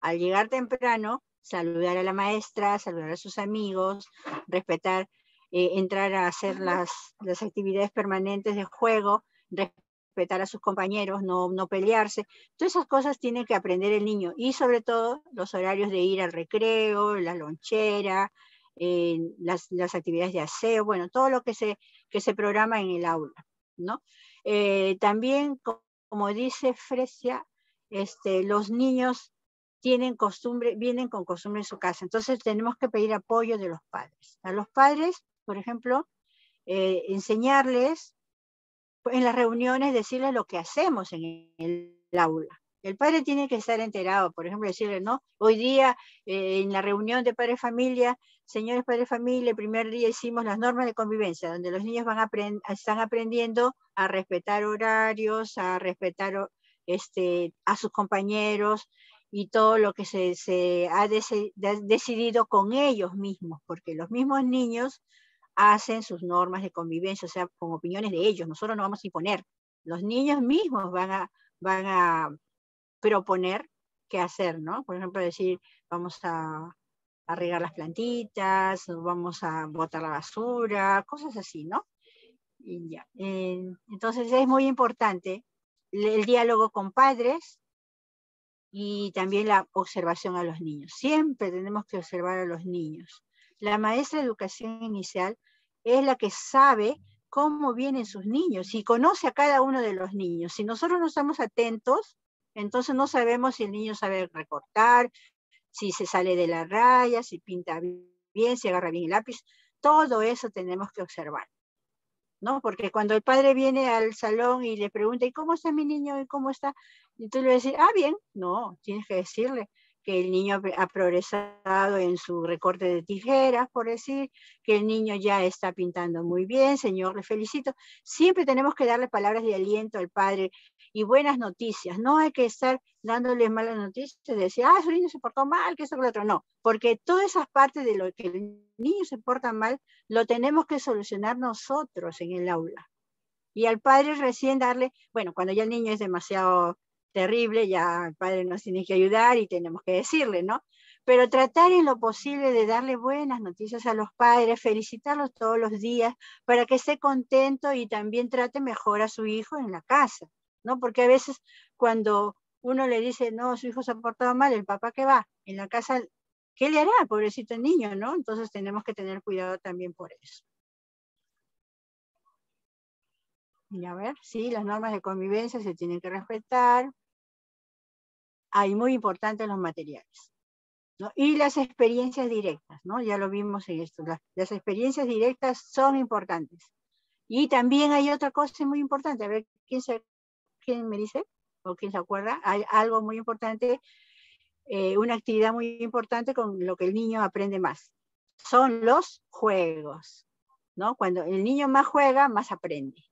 Al llegar temprano, saludar a la maestra, saludar a sus amigos, respetar, eh, entrar a hacer las, las actividades permanentes de juego, respetar a sus compañeros, no, pelearse. Todas esas cosas tiene que aprender el niño y sobre todo los horarios de ir al recreo, la lonchera, eh, las, actividades de aseo, bueno, todo lo que se, que se programa en el aula, ¿no? Eh, también, como dice Fresia, este, los niños tienen costumbre, vienen con costumbre en su casa, entonces tenemos que pedir apoyo de los padres. A los padres, por ejemplo, eh, enseñarles en las reuniones decirle lo que hacemos en el aula. El padre tiene que estar enterado, por ejemplo, decirle, no, hoy día eh, en la reunión de padre familia, señores padre familia, el primer día hicimos las normas de convivencia, donde los niños van están aprendiendo a respetar horarios, a respetar este, a sus compañeros y todo lo que se, ha decidido con ellos mismos, porque los mismos niños hacen sus normas de convivencia, o sea, con opiniones de ellos, nosotros no vamos a imponer, los niños mismos van a, van a proponer qué hacer, ¿no? Por ejemplo, decir, vamos a, a regar las plantitas, vamos a botar la basura, cosas así, ¿no? Y ya. entonces es muy importante el diálogo con padres y también la observación a los niños. Siempre tenemos que observar a los niños. La maestra de educación inicial es la que sabe cómo vienen sus niños y conoce a cada uno de los niños. Si nosotros no estamos atentos, entonces no sabemos si el niño sabe recortar, si se sale de la raya, si pinta bien, si agarra bien el lápiz. Todo eso tenemos que observar. ¿no? Porque cuando el padre viene al salón y le pregunta, ¿y cómo está mi niño? ¿Y cómo está? Y tú le vas ah, bien. No, tienes que decirle que el niño ha progresado en su recorte de tijeras, por decir, que el niño ya está pintando muy bien, señor, le felicito. Siempre tenemos que darle palabras de aliento al padre y buenas noticias. No hay que estar dándole malas noticias, de decir, ah, su niño se portó mal, que eso, que lo otro. No, porque todas esas partes de lo que el niño se porta mal, lo tenemos que solucionar nosotros en el aula. Y al padre recién darle, bueno, cuando ya el niño es demasiado terrible, ya el padre nos tiene que ayudar y tenemos que decirle, ¿no? Pero tratar en lo posible de darle buenas noticias a los padres, felicitarlos todos los días para que esté contento y también trate mejor a su hijo en la casa, ¿no? Porque a veces cuando uno le dice, no, su hijo se ha portado mal, el papá que va en la casa, ¿qué le hará, pobrecito niño, no? Entonces tenemos que tener cuidado también por eso. Y a ver, sí, las normas de convivencia se tienen que respetar. Hay muy importantes los materiales. Y las experiencias directas, ¿no? Ya lo vimos en esto. Las, experiencias directas son importantes. Y también hay otra cosa muy importante. A ver, ¿quién, se, quién me dice? ¿O quién se acuerda? Hay algo muy importante, eh, una actividad muy importante con lo que el niño aprende más. Son los juegos, ¿no? Cuando el niño más juega, más aprende.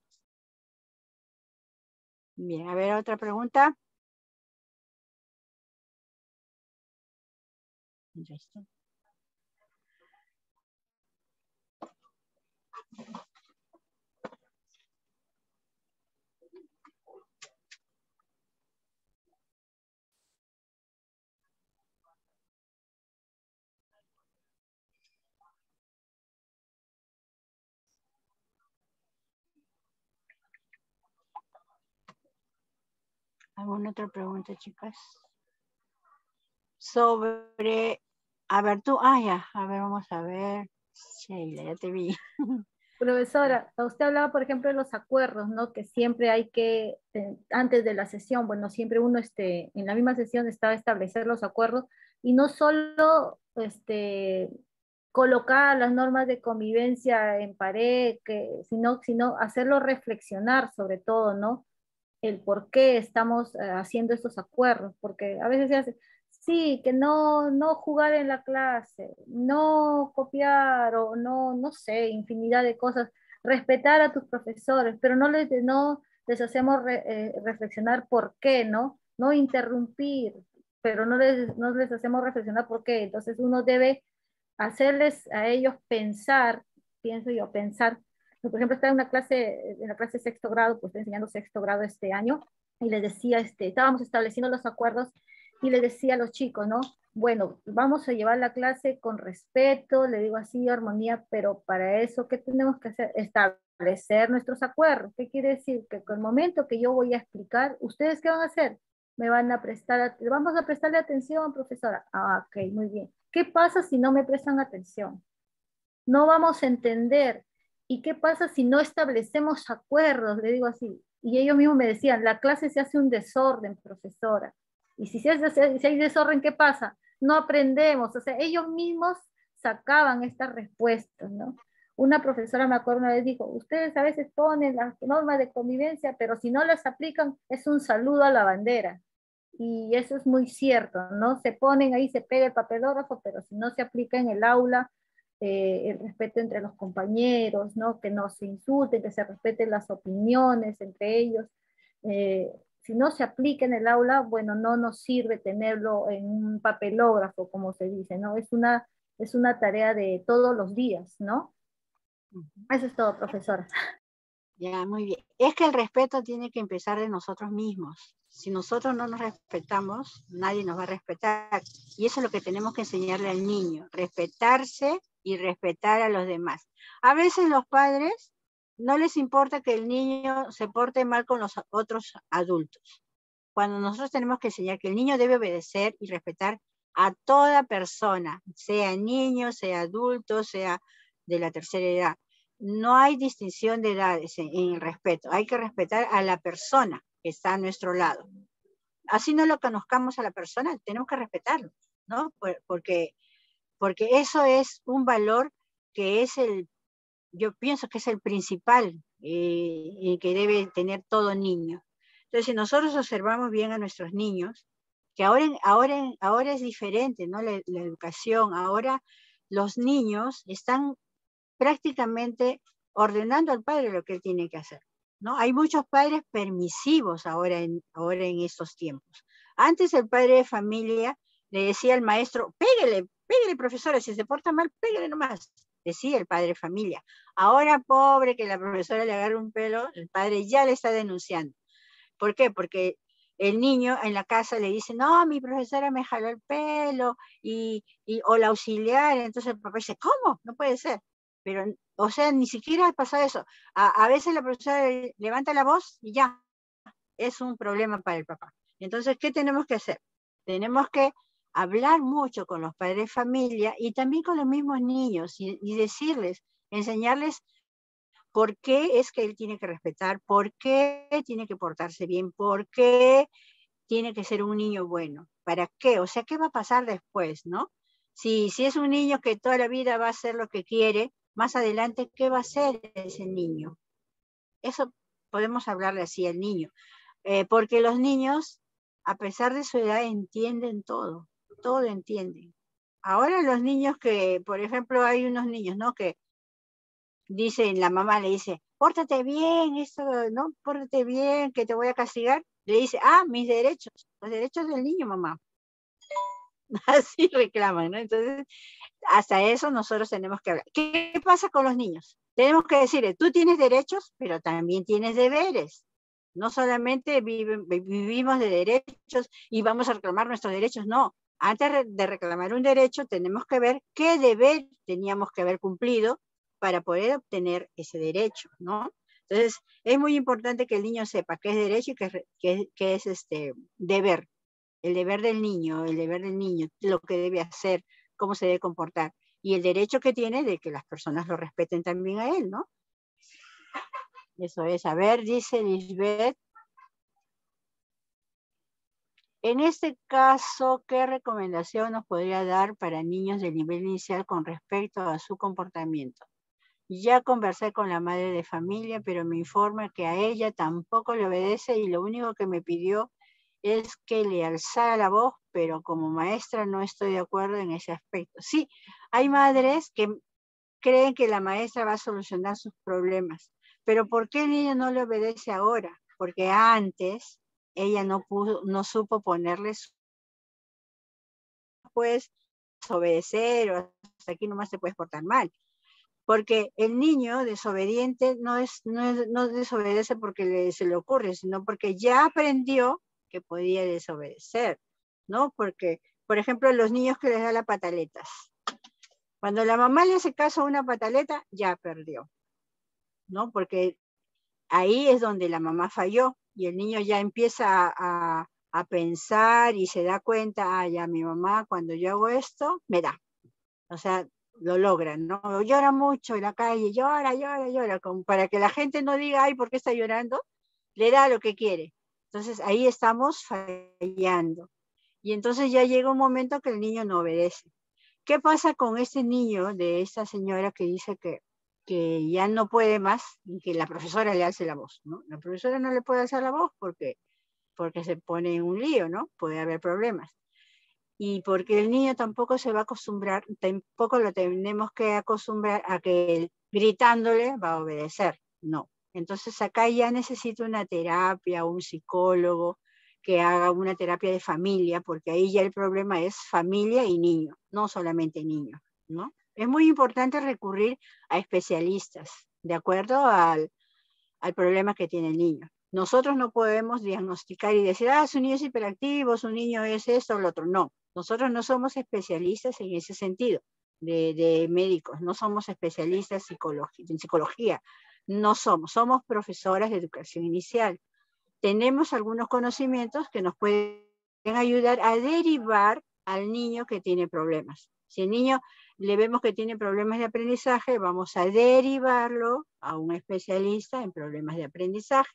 Bien, a ver, otra pregunta. ¿Alguna otra pregunta, chicas? Sobre, a ver, tú, ah, ya, a ver, vamos a ver. Sheila, ya te vi. Profesora, usted hablaba, por ejemplo, de los acuerdos, ¿no? Que siempre hay que, eh, antes de la sesión, bueno, siempre uno, este, en la misma sesión está establecer los acuerdos y no solo, este, colocar las normas de convivencia en pared, que, sino, sino hacerlo reflexionar sobre todo, ¿no? el por qué estamos eh, haciendo estos acuerdos, porque a veces se hace, sí, que no, no jugar en la clase, no copiar o no, no sé, infinidad de cosas, respetar a tus profesores, pero no les, no les hacemos eh, reflexionar por qué, ¿no? No interrumpir, pero no les, no les hacemos reflexionar por qué. Entonces uno debe hacerles a ellos pensar, pienso yo, pensar por ejemplo, estaba en una clase, en la clase sexto grado, pues estoy enseñando sexto grado este año, y les decía, este, estábamos estableciendo los acuerdos, y le decía a los chicos, ¿no? Bueno, vamos a llevar la clase con respeto, le digo así, armonía, pero para eso, ¿qué tenemos que hacer? Establecer nuestros acuerdos. ¿Qué quiere decir? Que con el momento que yo voy a explicar, ¿ustedes qué van a hacer? Me van a prestar, vamos a prestarle atención, profesora. Ah, ok, muy bien. ¿Qué pasa si no me prestan atención? No vamos a entender ¿y qué pasa si no establecemos acuerdos? Le digo así. Y ellos mismos me decían, la clase se hace un desorden, profesora. Y si, se hay desorden, ¿qué pasa? No aprendemos. O sea, ellos mismos sacaban estas respuestas, ¿no? Una profesora, me acuerdo una vez, dijo, ustedes a veces ponen las normas de convivencia, pero si no las aplican, es un saludo a la bandera. Y eso es muy cierto, ¿no? Se ponen ahí, se pega el papelógrafo, pero si no se aplica en el aula, eh, el respeto entre los compañeros, ¿no? que no se insulten, que se respeten las opiniones entre ellos. Eh, si no se aplica en el aula, bueno, no nos sirve tenerlo en un papelógrafo, como se dice, ¿no? Es una, es una tarea de todos los días, ¿no? Eso es todo, profesora. Ya, muy bien. Es que el respeto tiene que empezar de nosotros mismos. Si nosotros no nos respetamos, nadie nos va a respetar. Y eso es lo que tenemos que enseñarle al niño, respetarse y respetar a los demás. A veces los padres no les importa que el niño se porte mal con los otros adultos. Cuando nosotros tenemos que enseñar que el niño debe obedecer y respetar a toda persona, sea niño, sea adulto, sea de la tercera edad no hay distinción de edades en, el respeto. Hay que respetar a la persona que está a nuestro lado. Así no lo conozcamos a la persona, tenemos que respetarlo, ¿no? Porque, porque eso es un valor que es el, yo pienso que es el principal eh, que debe tener todo niño. Entonces, si nosotros observamos bien a nuestros niños, que ahora, ahora, ahora es diferente, ¿no? la educación, ahora los niños están prácticamente ordenando al padre lo que él tiene que hacer. ¿no? Hay muchos padres permisivos ahora en, ahora en estos tiempos. Antes el padre de familia le decía al maestro, pégale, pégale profesora, si se porta mal, pégale nomás, decía el padre familia. Ahora, pobre, que la profesora le agarre un pelo, el padre ya le está denunciando. ¿Por qué? Porque el niño en la casa le dice, no, mi profesora me jaló el pelo, y, y, o la auxiliar, entonces el papá dice, ¿cómo? No puede ser pero, o sea, ni siquiera ha pasado eso. A, veces la profesora levanta la voz y ya, es un problema para el papá. Entonces, ¿qué tenemos que hacer? Tenemos que hablar mucho con los padres de familia y también con los mismos niños y, decirles, enseñarles por qué es que él tiene que respetar, por qué tiene que portarse bien, por qué tiene que ser un niño bueno, para qué, o sea, qué va a pasar después, ¿no? Si, si es un niño que toda la vida va a hacer lo que quiere, más adelante, ¿qué va a hacer ese niño? Eso podemos hablarle así al niño, eh, porque los niños, a pesar de su edad, entienden todo, todo entienden. Ahora los niños que, por ejemplo, hay unos niños, ¿no? Que dicen, la mamá le dice, pórtate bien, esto, ¿no? Pórtate bien, que te voy a castigar. Le dice, ah, mis derechos, los derechos del niño, mamá. Así reclaman, ¿no? Entonces, hasta eso nosotros tenemos que hablar. ¿Qué pasa con los niños? Tenemos que decirle, tú tienes derechos, pero también tienes deberes. No solamente vivimos de derechos y vamos a reclamar nuestros derechos, no. Antes de reclamar un derecho, tenemos que ver qué deber teníamos que haber cumplido para poder obtener ese derecho, ¿no? Entonces, es muy importante que el niño sepa qué es derecho y qué, es este deber. El deber del niño, el deber del niño, lo que debe hacer, cómo se debe comportar. Y el derecho que tiene de que las personas lo respeten también a él, ¿no? Eso es. A ver, dice Lisbeth. En este caso, ¿qué recomendación nos podría dar para niños de nivel inicial con respecto a su comportamiento? Ya conversé con la madre de familia, pero me informa que a ella tampoco le obedece y lo único que me pidió es que le alzara la voz, pero como maestra no estoy de acuerdo en ese aspecto. Sí, hay madres que creen que la maestra va a solucionar sus problemas, pero ¿por qué el niño no le obedece ahora? Porque antes ella no, pudo, no supo ponerles pues obedecer o hasta aquí nomás te puedes portar mal. Porque el niño desobediente no, es, no, desobedece porque se le ocurre, sino porque ya aprendió que podía desobedecer, ¿no? Porque, por ejemplo, los niños que les da las pataletas. Cuando la mamá le hace caso a una pataleta, ya perdió, ¿no? Porque ahí es donde la mamá falló y el niño ya empieza a, pensar y se da cuenta, ah, ya mi mamá cuando yo hago esto, me da. O sea, lo logra, ¿no? Llora mucho en la calle, llora, llora, llora, como para que la gente no diga, ay, ¿por qué está llorando? Le da lo que quiere. Entonces ahí estamos fallando. Y entonces ya llega un momento que el niño no obedece. ¿Qué pasa con este niño de esta señora que dice que, que ya no puede más que la profesora le hace la voz? ¿no? La profesora no le puede hacer la voz porque, porque se pone en un lío, ¿no? Puede haber problemas. Y porque el niño tampoco se va a acostumbrar, tampoco lo tenemos que acostumbrar a que gritándole va a obedecer. No, Entonces acá ya necesito una terapia, un psicólogo que haga una terapia de familia, porque ahí ya el problema es familia y niño, no solamente niño, ¿no? Es muy importante recurrir a especialistas, de acuerdo al, al problema que tiene el niño. Nosotros no podemos diagnosticar y decir, ah, su niño es hiperactivo, su niño es esto o lo otro. No, nosotros no somos especialistas en ese sentido de, médicos, no somos especialistas en psicología, no somos, somos profesoras de educación inicial. Tenemos algunos conocimientos que nos pueden ayudar a derivar al niño que tiene problemas. Si el niño le vemos que tiene problemas de aprendizaje, vamos a derivarlo a un especialista en problemas de aprendizaje.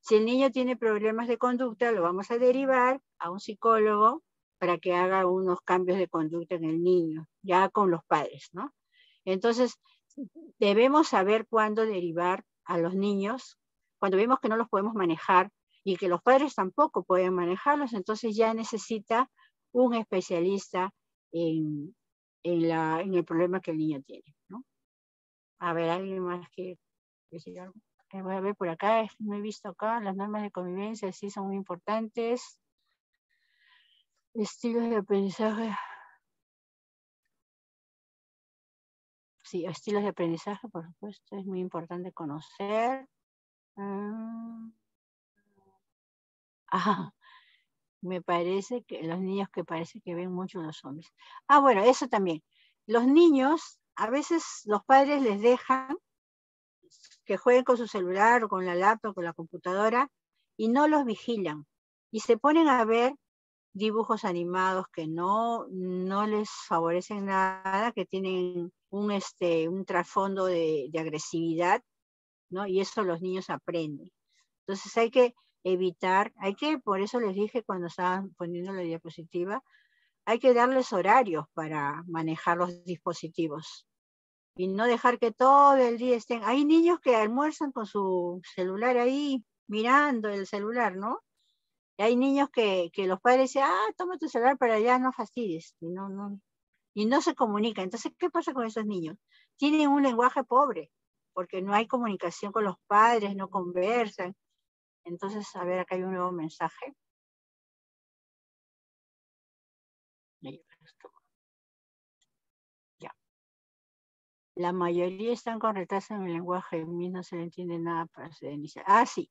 Si el niño tiene problemas de conducta, lo vamos a derivar a un psicólogo para que haga unos cambios de conducta en el niño, ya con los padres, ¿no? Entonces, debemos saber cuándo derivar a los niños, cuando vemos que no los podemos manejar y que los padres tampoco pueden manejarlos, entonces ya necesita un especialista en, la, en el problema que el niño tiene, ¿no? A ver, ¿alguien más que decir algo? voy a ver por acá, no he visto acá, las normas de convivencia sí son muy importantes. Estilos de aprendizaje. Sí, estilos de aprendizaje, por supuesto, es muy importante conocer. Ah, me parece que los niños que parece que ven mucho los zombies. Ah, bueno, eso también. Los niños, a veces los padres les dejan que jueguen con su celular o con la laptop, con la computadora, y no los vigilan. Y se ponen a ver dibujos animados que no, no les favorecen nada, que tienen un, este, un trasfondo de, de agresividad, ¿no? Y eso los niños aprenden. Entonces hay que evitar, hay que, por eso les dije cuando estaban poniendo la diapositiva, hay que darles horarios para manejar los dispositivos y no dejar que todo el día estén. Hay niños que almuerzan con su celular ahí, mirando el celular, ¿no? Y hay niños que, los padres dicen, ah, toma tu celular para allá, no fastidies. Y no, no, y no se comunica. Entonces, ¿qué pasa con esos niños? Tienen un lenguaje pobre, porque no hay comunicación con los padres, no conversan. Entonces, a ver, acá hay un nuevo mensaje. La mayoría están con retraso en el lenguaje, a mí no se le entiende nada para ser inicial. Ah, sí.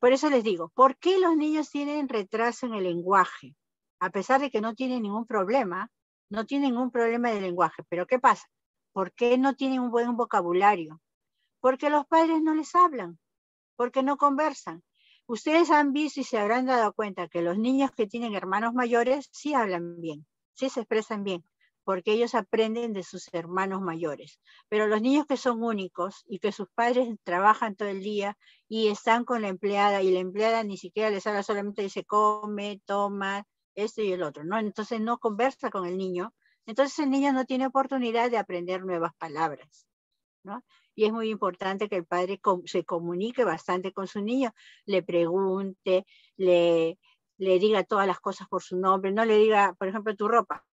Por eso les digo, ¿por qué los niños tienen retraso en el lenguaje? A pesar de que no tienen ningún problema, no tienen ningún problema de lenguaje. Pero ¿qué pasa? ¿Por qué no tienen un buen vocabulario? Porque los padres no les hablan, porque no conversan. Ustedes han visto y se habrán dado cuenta que los niños que tienen hermanos mayores sí hablan bien, sí se expresan bien porque ellos aprenden de sus hermanos mayores. Pero los niños que son únicos y que sus padres trabajan todo el día y están con la empleada y la empleada ni siquiera les habla, solamente dice come, toma, esto y el otro, ¿no? Entonces no conversa con el niño. Entonces el niño no tiene oportunidad de aprender nuevas palabras, ¿no? Y es muy importante que el padre se comunique bastante con su niño, le pregunte, le, le diga todas las cosas por su nombre, no le diga, por ejemplo, tu ropa,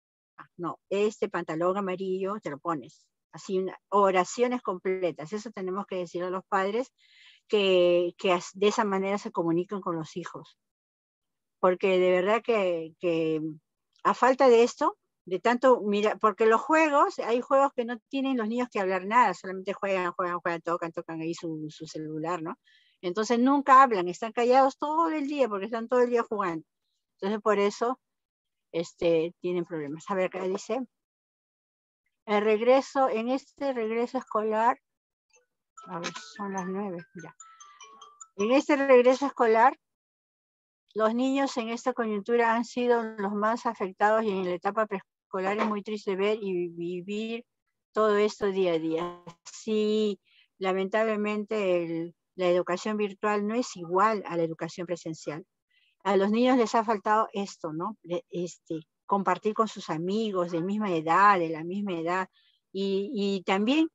no, este pantalón amarillo te lo pones. Así, oraciones completas. Eso tenemos que decir a los padres que, de esa manera se comunican con los hijos. Porque de verdad que, a falta de esto, de tanto, mira, porque los juegos, hay juegos que no tienen los niños que hablar nada, solamente juegan, juegan, juegan, tocan, tocan ahí su, su celular, ¿no? Entonces nunca hablan, están callados todo el día porque están todo el día jugando. Entonces por eso este, tienen problemas. A ver, ¿qué dice? El regreso, en este regreso escolar, a ver, son las nueve, ya. En este regreso escolar, los niños en esta coyuntura han sido los más afectados y en la etapa preescolar es muy triste ver y vivir todo esto día a día. Sí, lamentablemente la educación virtual no es igual a la educación presencial a los niños les ha faltado esto, ¿no? Este, compartir con sus amigos de misma edad, de la misma edad. Y, también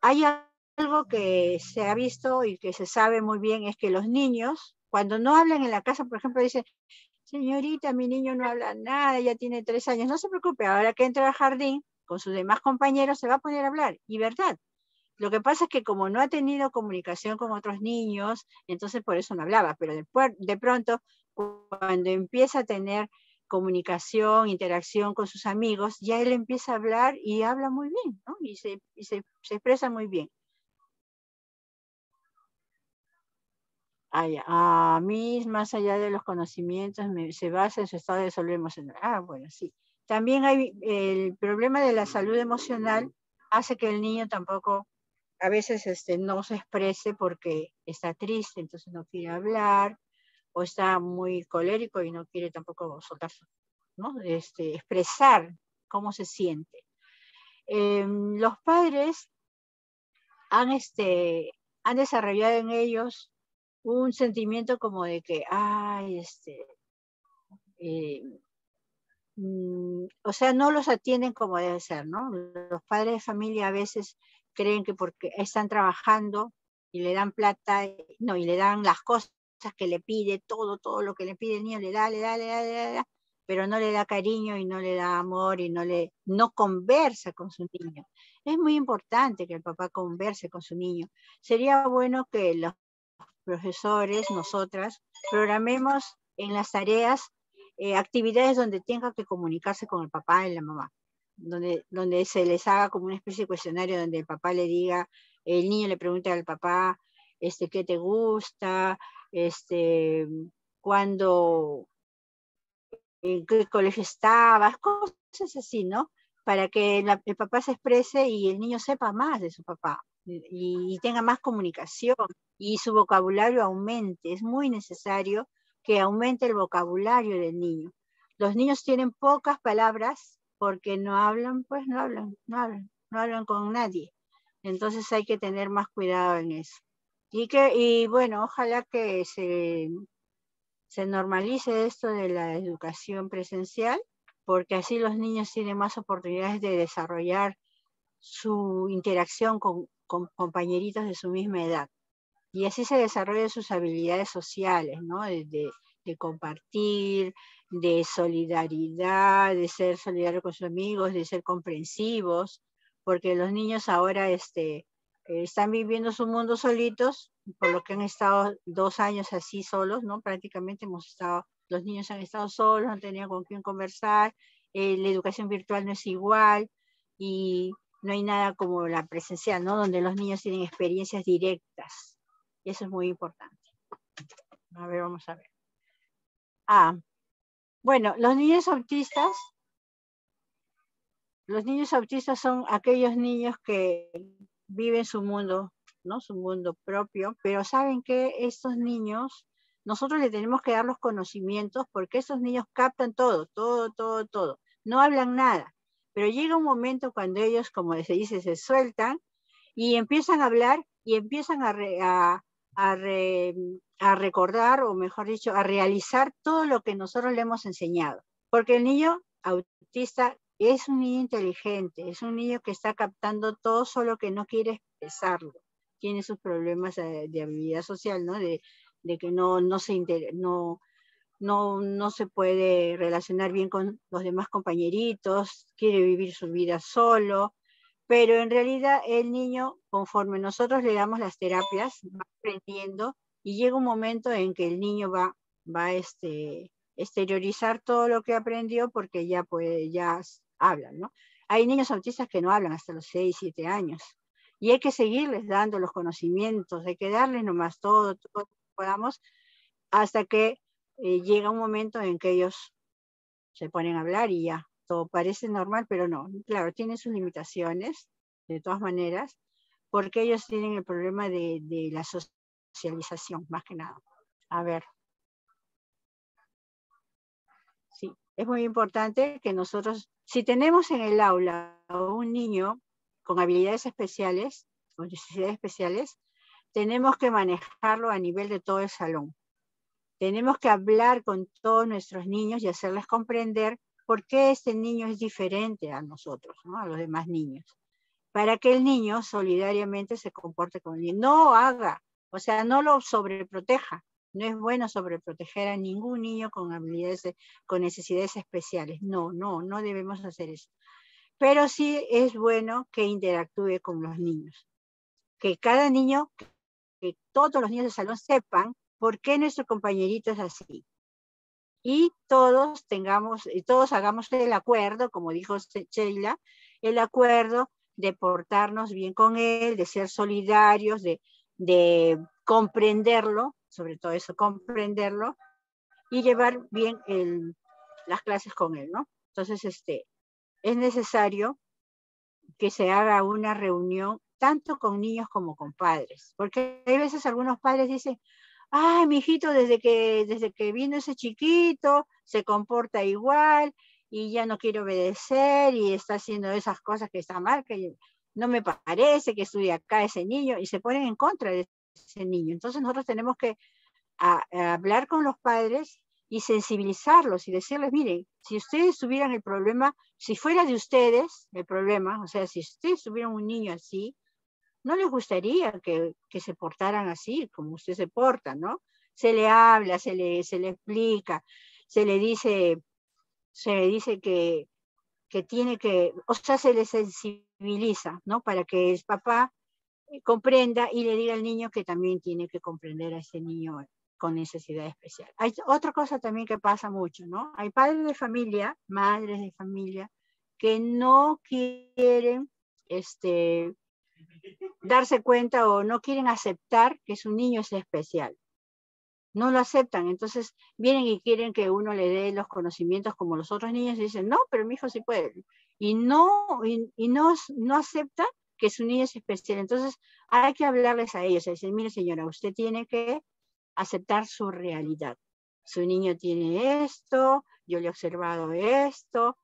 hay algo que se ha visto y que se sabe muy bien, es que los niños, cuando no hablan en la casa, por ejemplo, dicen, señorita, mi niño no habla nada, ya tiene tres años, no se preocupe, ahora que entra al jardín con sus demás compañeros se va a poner a hablar. Y verdad, Lo que pasa es que como no ha tenido comunicación con otros niños, entonces por eso no hablaba, pero después, de pronto, cuando empieza a tener comunicación, interacción con sus amigos, ya él empieza a hablar y habla muy bien. Y se, expresa muy bien. A mí, más allá de los conocimientos, se basa en su estado de salud emocional. Ah, bueno, sí. También hay el problema de la salud emocional hace que el niño tampoco a veces este, no se exprese porque está triste, entonces no quiere hablar, o está muy colérico y no quiere tampoco soltar, ¿no? Este, expresar cómo se siente. Em, los padres han, este, han desarrollado en ellos un sentimiento como de que, ay, este, eh, mm, o sea, no los atienden como debe ser, ¿no? Los padres de familia a veces creen que porque están trabajando y le dan plata, no, y le dan las cosas que le pide, todo, todo lo que le pide el niño, le da, le da, le da, le da, pero no le da cariño y no le da amor y no le, no conversa con su niño. Es muy importante que el papá converse con su niño. Sería bueno que los profesores, nosotras, programemos en las tareas eh, actividades donde tenga que comunicarse con el papá y la mamá, donde, donde se les haga como una especie de cuestionario donde el papá le diga, el niño le pregunta al papá, este, ¿qué te gusta? Este, cuando, en qué colegio estabas, cosas así, ¿no? Para que el papá se exprese y el niño sepa más de su papá y, tenga más comunicación y su vocabulario aumente. Es muy necesario que aumente el vocabulario del niño. Los niños tienen pocas palabras porque no hablan, pues no hablan, no hablan, no hablan con nadie. Entonces hay que tener más cuidado en eso. Y, que, y bueno, ojalá que se, se normalice esto de la educación presencial, porque así los niños tienen más oportunidades de desarrollar su interacción con, con compañeritos de su misma edad. Y así se desarrollan sus habilidades sociales, ¿no? De, compartir, de solidaridad, de ser solidario con sus amigos, de ser comprensivos, porque los niños ahora este, están viviendo su mundo solitos, por lo que han estado dos años así solos, ¿no? Prácticamente hemos estado, los niños han estado solos, no tenían con quién conversar, eh, la educación virtual no es igual y no hay nada como la presencial, ¿no? Donde los niños tienen experiencias directas. Y eso es muy importante. A ver, vamos a ver. Ah, bueno, los niños autistas, los niños autistas son aquellos niños que viven su mundo, ¿no? Su mundo propio, pero saben que estos niños, nosotros le tenemos que dar los conocimientos porque estos niños captan todo, todo, todo, todo. No hablan nada, pero llega un momento cuando ellos, como se dice, se sueltan y empiezan a hablar y empiezan a, a, recordar, o mejor dicho, a realizar todo lo que nosotros le hemos enseñado. Porque el niño autista es un niño inteligente, es un niño que está captando todo, solo que no quiere expresarlo. Tiene sus problemas de, habilidad social, ¿no? De, que no, no, se no, no, no se puede relacionar bien con los demás compañeritos, quiere vivir su vida solo, pero en realidad el niño, conforme nosotros le damos las terapias, va aprendiendo y llega un momento en que el niño va, va a este, exteriorizar todo lo que aprendió porque ya puede, ya habla, ¿no? Hay niños autistas que no hablan hasta los 6, 7 años y hay que seguirles dando los conocimientos, hay que darles nomás todo, todo lo que podamos hasta que eh, llega un momento en que ellos se ponen a hablar y ya, todo parece normal, pero no. Claro, tiene sus limitaciones, de todas maneras, porque ellos tienen el problema de, la socialización, más que nada. A ver. Sí, es muy importante que nosotros, si tenemos en el aula un niño con habilidades especiales, con necesidades especiales, tenemos que manejarlo a nivel de todo el salón. Tenemos que hablar con todos nuestros niños y hacerles comprender por qué este niño es diferente a nosotros, a los demás niños, para que el niño solidariamente se comporte con él. No haga, o sea, no lo sobreproteja. No es bueno sobreproteger a ningún niño con habilidades, con necesidades especiales. No, no, no debemos hacer eso. Pero sí es bueno que interactúe con los niños. que cada niño, que todos los niños del salón sepan por qué nuestro compañerito es así. Y todos tengamos, y todos hagamos el acuerdo, como dijo Sheila, el acuerdo de portarnos bien con él, de ser solidarios, de, de comprenderlo, sobre todo eso, comprenderlo, y llevar bien las clases con él, ¿no? Entonces, este, es necesario que se haga una reunión tanto con niños como con padres, porque hay veces algunos padres dicen, ay, mi hijito, desde que, desde que vino ese chiquito, se comporta igual y ya no quiere obedecer y está haciendo esas cosas que está mal, que no me parece que estudia acá ese niño y se ponen en contra de ese niño. Entonces nosotros tenemos que hablar con los padres y sensibilizarlos y decirles, miren, si ustedes tuvieran el problema, si fuera de ustedes el problema, o sea, si ustedes tuvieran un niño así, no les gustaría que, se portaran así, como usted se porta, ¿no? Se le habla, se le, se le explica, se le dice, se le dice que, que tiene que, o sea, se le sensibiliza, ¿no? Para que el papá comprenda y le diga al niño que también tiene que comprender a ese niño con necesidad especial. Hay otra cosa también que pasa mucho, ¿no? Hay padres de familia, madres de familia, que no quieren este, darse cuenta o no quieren aceptar que su niño es especial. No lo aceptan, entonces vienen y quieren que uno le dé los conocimientos como los otros niños y dicen, no, pero mi hijo sí puede. Y no, y, no, no acepta que su niño es especial. Entonces hay que hablarles a ellos, decir, mire señora, usted tiene que aceptar su realidad. Su niño tiene esto, yo le he observado esto,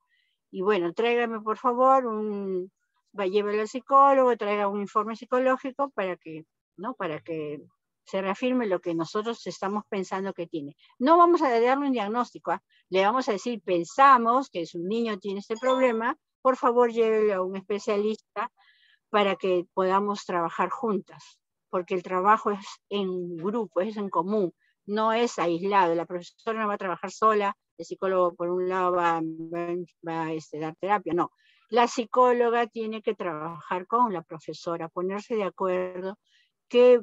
y bueno, tráigame por favor un, va, llévelo al psicólogo, traiga un informe psicológico para que, ¿no? Para que se reafirme lo que nosotros estamos pensando que tiene. No vamos a darle un diagnóstico, ¿ah? le vamos a decir, pensamos que su niño tiene este problema, por favor llévelo a un especialista para que podamos trabajar juntas porque el trabajo es en grupo, es en común, no es aislado. La profesora no va a trabajar sola, el psicólogo por un lado va, a este, dar terapia, no. La psicóloga tiene que trabajar con la profesora, ponerse de acuerdo qué,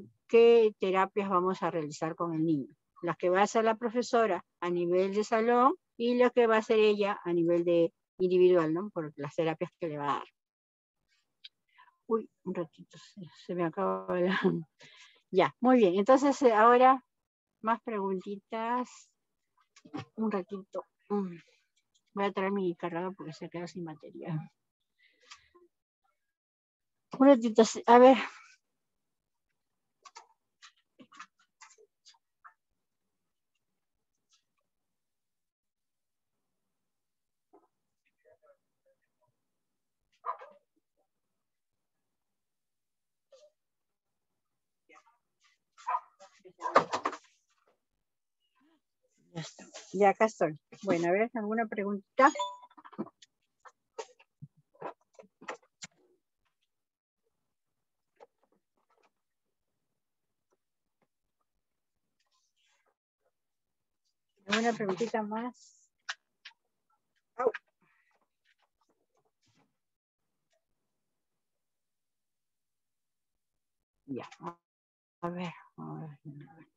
terapias vamos a realizar con el niño. Las que va a hacer la profesora a nivel de salón y las que va a hacer ella a nivel de individual, ¿no? Por las terapias que le va a dar. Uy, un ratito, se, me acaba la... Ya, muy bien. Entonces, eh, ahora, más preguntitas. Un ratito. Voy a traer mi cargador porque se queda sin batería. Un ratito, a ver. Ya está. Ya acá estoy. Bueno, a ver, ¿alguna pregunta? ¿Alguna preguntita más? Ya, a ver, a ver, ya está.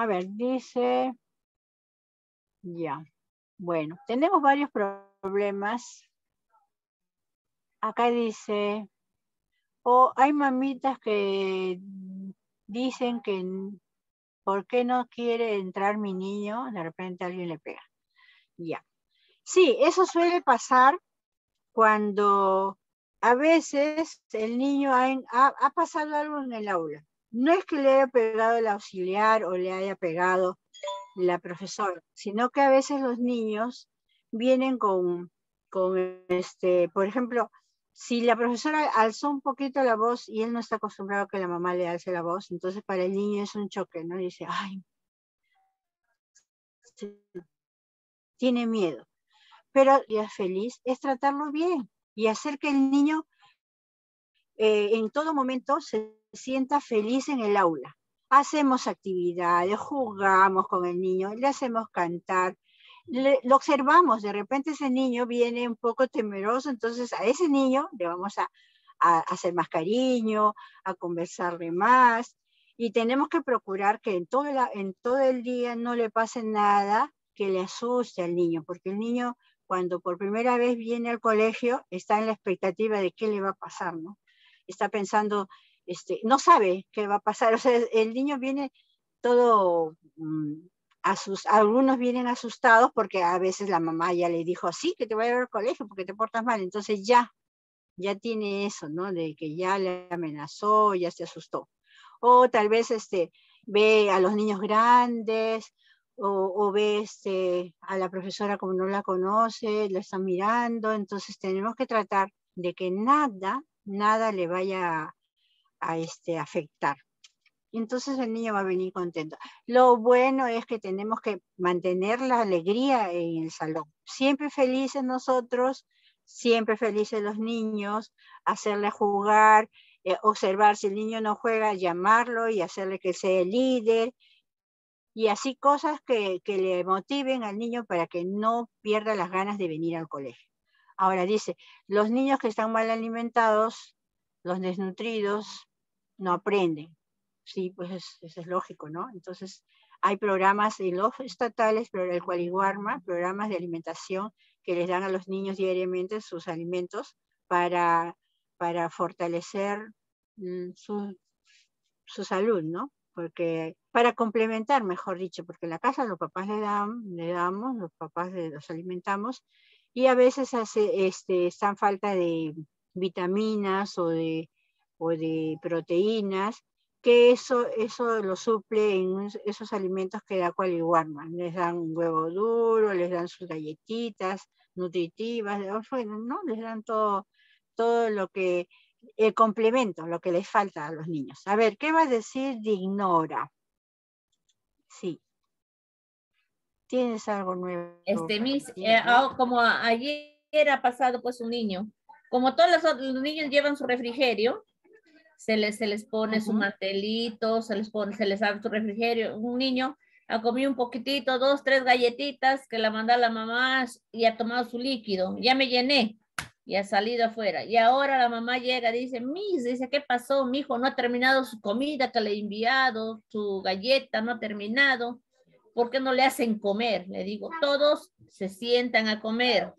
A ver, dice, ya, bueno, tenemos varios problemas. Acá dice, o hay mamitas que dicen que ¿por qué no quiere entrar mi niño? De repente alguien le pega. Ya. Sí, eso suele pasar cuando a veces el niño ha, pasado algo en el aula. No es que le haya pegado el auxiliar o le haya pegado la profesora, sino que a veces los niños vienen con, con este, por ejemplo, si la profesora alzó un poquito la voz y él no está acostumbrado a que la mamá le alce la voz, entonces para el niño es un choque, ¿no? dice, ay, tiene miedo. Pero ya feliz es tratarlo bien y hacer que el niño eh, en todo momento se sienta feliz en el aula. Hacemos actividades, jugamos con el niño, le hacemos cantar, lo observamos, de repente ese niño viene un poco temeroso, entonces a ese niño le vamos a, a, hacer más cariño, a conversarle más. Y tenemos que procurar que en todo, en todo el día no le pase nada que le asuste al niño, porque el niño cuando por primera vez viene al colegio está en la expectativa de qué le va a pasar, ¿no? Está pensando, este, no sabe qué va a pasar, o sea, el niño viene todo, mm, algunos vienen asustados porque a veces la mamá ya le dijo, sí, que te voy a llevar al colegio porque te portas mal, entonces ya, ya tiene eso, ¿no? De que ya le amenazó, ya se asustó. O tal vez este, ve a los niños grandes o, ve este, a la profesora como no la conoce, la está mirando, entonces tenemos que tratar de que nada, nada le vaya a, este, afectar. entonces el niño va a venir contento. Lo bueno es que tenemos que mantener la alegría en el salón. Siempre felices nosotros, siempre felices los niños, hacerle jugar, eh, observar si el niño no juega, llamarlo y hacerle que sea el líder. Y así cosas que, que le motiven al niño para que no pierda las ganas de venir al colegio. Ahora dice, los niños que están mal alimentados, los desnutridos, no aprenden. Sí, pues eso es lógico, ¿no? Entonces, hay programas en los estatales, pero el Cualiguarma, programas de alimentación que les dan a los niños diariamente sus alimentos para, para fortalecer mm, su, su, salud, ¿no? Porque para complementar, mejor dicho, porque en la casa los papás le, dan, le damos, los papás los alimentamos, y a veces hace, este, están falta de vitaminas o de, o de proteínas, que eso, eso lo suple en esos alimentos que da Qualiguarma. Les dan un huevo duro, les dan sus galletitas nutritivas, ¿no? Les dan todo, todo lo que, el complemento, lo que les falta a los niños. A ver, ¿qué va a decir de ignora? Sí. ¿Tienes algo nuevo? Este, mis, eh, ah, como ayer ha pasado pues un niño, como todos los, niños llevan su refrigerio, se les, se les pone su mantelito, se les pone, se les abre su refrigerio. Un niño ha comido un poquitito, dos, tres galletitas que la manda la mamá y ha tomado su líquido. Ya me llené y ha salido afuera. Y ahora la mamá llega, dice, Miss, dice, ¿qué pasó? Mi hijo no ha terminado su comida que le he enviado, su galleta no ha terminado. ¿Por qué no le hacen comer? Le digo, todos se sientan a comer,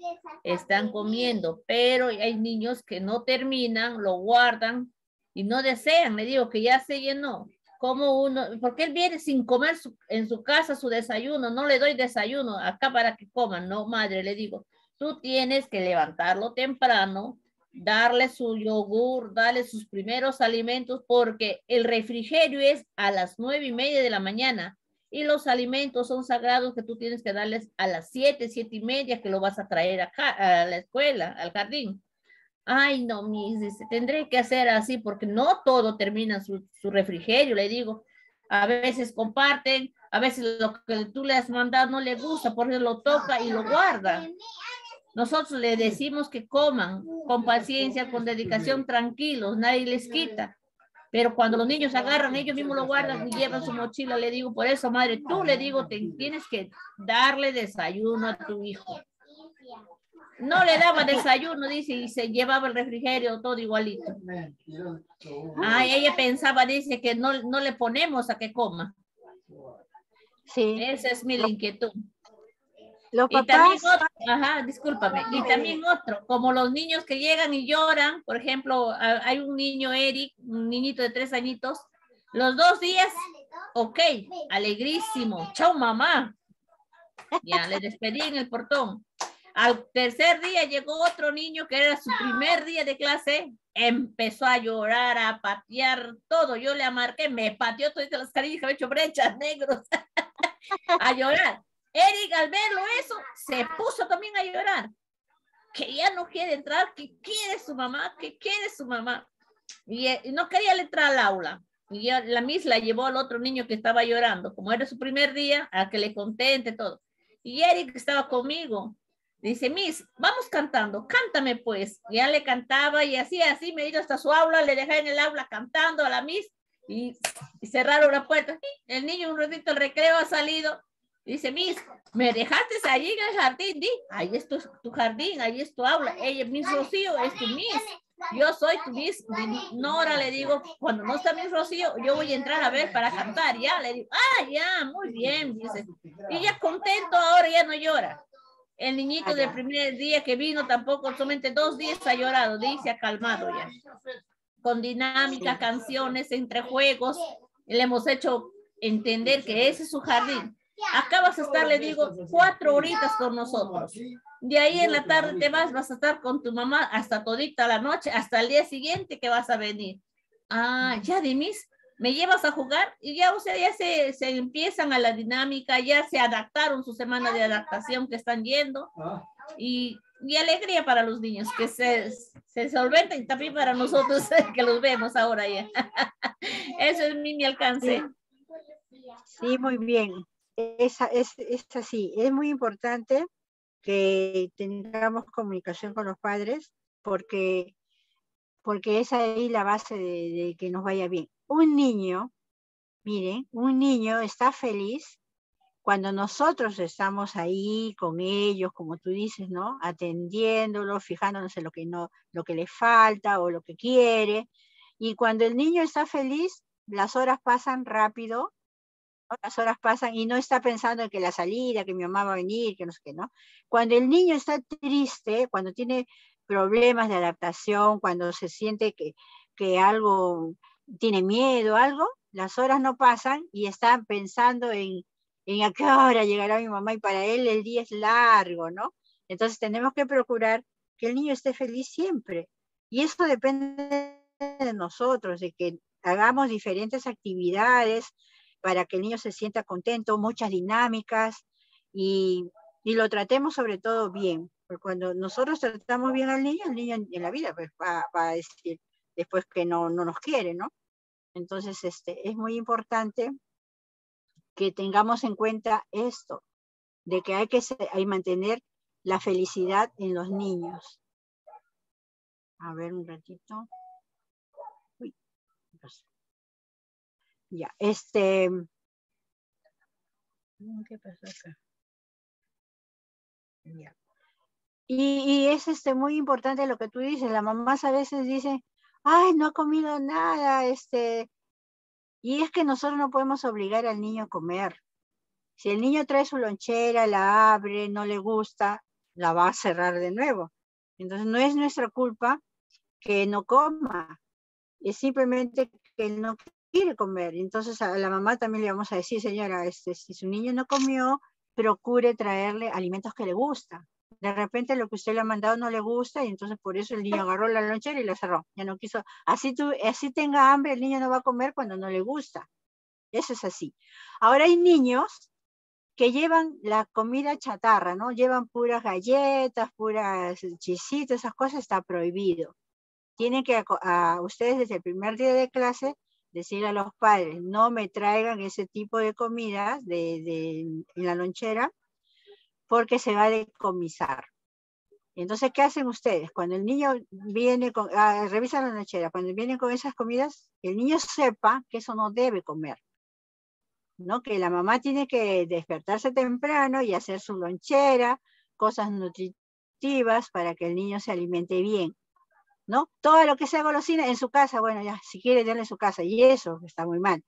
están comiendo, pero hay niños que no terminan, lo guardan y no desean. Le digo que ya se llenó. Como uno, porque él viene sin comer en su casa su desayuno, no le doy desayuno acá para que coman, no, madre, le digo, tú tienes que levantarlo temprano, darle su yogur, darle sus primeros alimentos, porque el refrigerio es a las nueve y media de la mañana y los alimentos son sagrados que tú tienes que darles a las siete, siete y media que lo vas a traer acá a la escuela, al jardín. Ay, no, mis, dice, tendré que hacer así porque no todo termina su, su refrigerio, le digo. A veces comparten, a veces lo que tú le has mandado no le gusta, por eso lo toca y lo guarda. Nosotros le decimos que coman con paciencia, con dedicación, tranquilos, nadie les quita. Pero cuando los niños agarran, ellos mismos lo guardan y llevan su mochila, le digo, por eso, madre, tú le digo, tienes que darle desayuno a tu hijo. No le daba desayuno, dice, y se llevaba el refrigerio todo igualito. Ah, ella pensaba, dice, que no, no le ponemos a que coma. Sí. Esa es mi inquietud. Los y también otro, ajá, discúlpame, y también otro, como los niños que llegan y lloran, por ejemplo, hay un niño, Eric, un niñito de tres añitos, los dos días, ok, alegrísimo, chao mamá, ya le despedí en el portón. Al tercer día llegó otro niño que era su primer día de clase, empezó a llorar, a patear todo. Yo le amarqué, me pateó todas las carillas, me hecho brechas negros, a llorar. Eric al verlo eso, se puso también a llorar. Que ya no quiere entrar, que quiere su mamá, que quiere su mamá. Y, eh, no quería entrar al aula. Y la Miss la llevó al otro niño que estaba llorando, como era su primer día, a que le contente todo. Y Eric estaba conmigo. Dice, Miss, vamos cantando, cántame pues. ya le cantaba y así, así me ido hasta su aula, le dejé en el aula cantando a la Miss y, y cerraron la puerta. El niño un ratito el recreo ha salido Dice, Miss, me dejaste allí en el jardín, di, ahí es tu, jardín, ahí es tu aula. Ella, Miss Rocío, es tu Miss. Yo soy tu Miss Nora, le digo, cuando no está mi Rocío, yo voy a entrar a ver para cantar, ya, le digo, ah, ya, muy bien, dice. Y ya contento, ahora ya no llora. El niñito del primer día que vino tampoco, solamente dos días ha llorado, dice, ha calmado ya. Con dinámica, canciones, entre juegos, le hemos hecho entender que ese es su jardín. Acá vas a estar, le digo, cuatro horitas con nosotros. De ahí en la tarde te vas, vas a estar con tu mamá hasta todita la noche, hasta el día siguiente que vas a venir. Ah, ya Dimis, me llevas a jugar y ya, o sea, ya se, se empiezan a la dinámica, ya se adaptaron su semana de adaptación que están yendo y, y alegría para los niños, que se, se solventen también para nosotros que los vemos ahora ya. Eso es mi, mi alcance. Sí, muy bien. Esa, es, es así, es muy importante que tengamos comunicación con los padres porque, porque es ahí la base de, que nos vaya bien. Un niño, miren, un niño está feliz cuando nosotros estamos ahí con ellos, como tú dices, ¿no? Atendiéndolo, fijándonos en lo que no, lo que le falta o lo que quiere. Y cuando el niño está feliz, las horas pasan rápido las horas pasan y no está pensando en que la salida, que mi mamá va a venir, que no sé qué, ¿no? Cuando el niño está triste, cuando tiene problemas de adaptación, cuando se siente que, que algo tiene miedo, algo, las horas no pasan y está pensando en, en a qué hora llegará mi mamá y para él el día es largo, ¿no? Entonces tenemos que procurar que el niño esté feliz siempre. Y eso depende de nosotros, de que hagamos diferentes actividades, para que el niño se sienta contento, muchas dinámicas y, lo tratemos sobre todo bien. Porque cuando nosotros tratamos bien al niño, el niño en, la vida pues, va, a decir después que no, no nos quiere, ¿no? Entonces, este, es muy importante que tengamos en cuenta esto, de que hay que hay mantener la felicidad en los niños. A ver un ratito. Uy, ya, este. Mm, ¿Qué pasó acá? Ya. Y, es este, muy importante lo que tú dices. La mamá a veces dice, ay, no ha comido nada, este. Y es que nosotros no podemos obligar al niño a comer. Si el niño trae su lonchera, la abre, no le gusta, la va a cerrar de nuevo. Entonces no es nuestra culpa que no coma. Es simplemente que no quiere comer. Entonces a la mamá también le vamos a decir, señora, este, si su niño no comió, procure traerle alimentos que le gustan. De repente lo que usted le ha mandado no le gusta y entonces por eso el niño agarró la lonchera y la cerró. Ya no quiso. Así, tú, así tenga hambre, el niño no va a comer cuando no le gusta. Eso es así. Ahora hay niños que llevan la comida chatarra, ¿no? Llevan puras galletas, puras chisitos, esas cosas está prohibido. Tienen que, a, ustedes desde el primer día de clase, decir a los padres, no me traigan ese tipo de comidas de, en la lonchera porque se va a decomisar. Entonces, ¿qué hacen ustedes? Cuando el niño viene con, ah, revisan la lonchera, cuando viene con esas comidas, el niño sepa que eso no debe comer. ¿no? Que la mamá tiene que despertarse temprano y hacer su lonchera, cosas nutritivas para que el niño se alimente bien. Todo lo que sea golosina en su casa, bueno, ya, si quiere, denle en su casa, y eso está muy mal,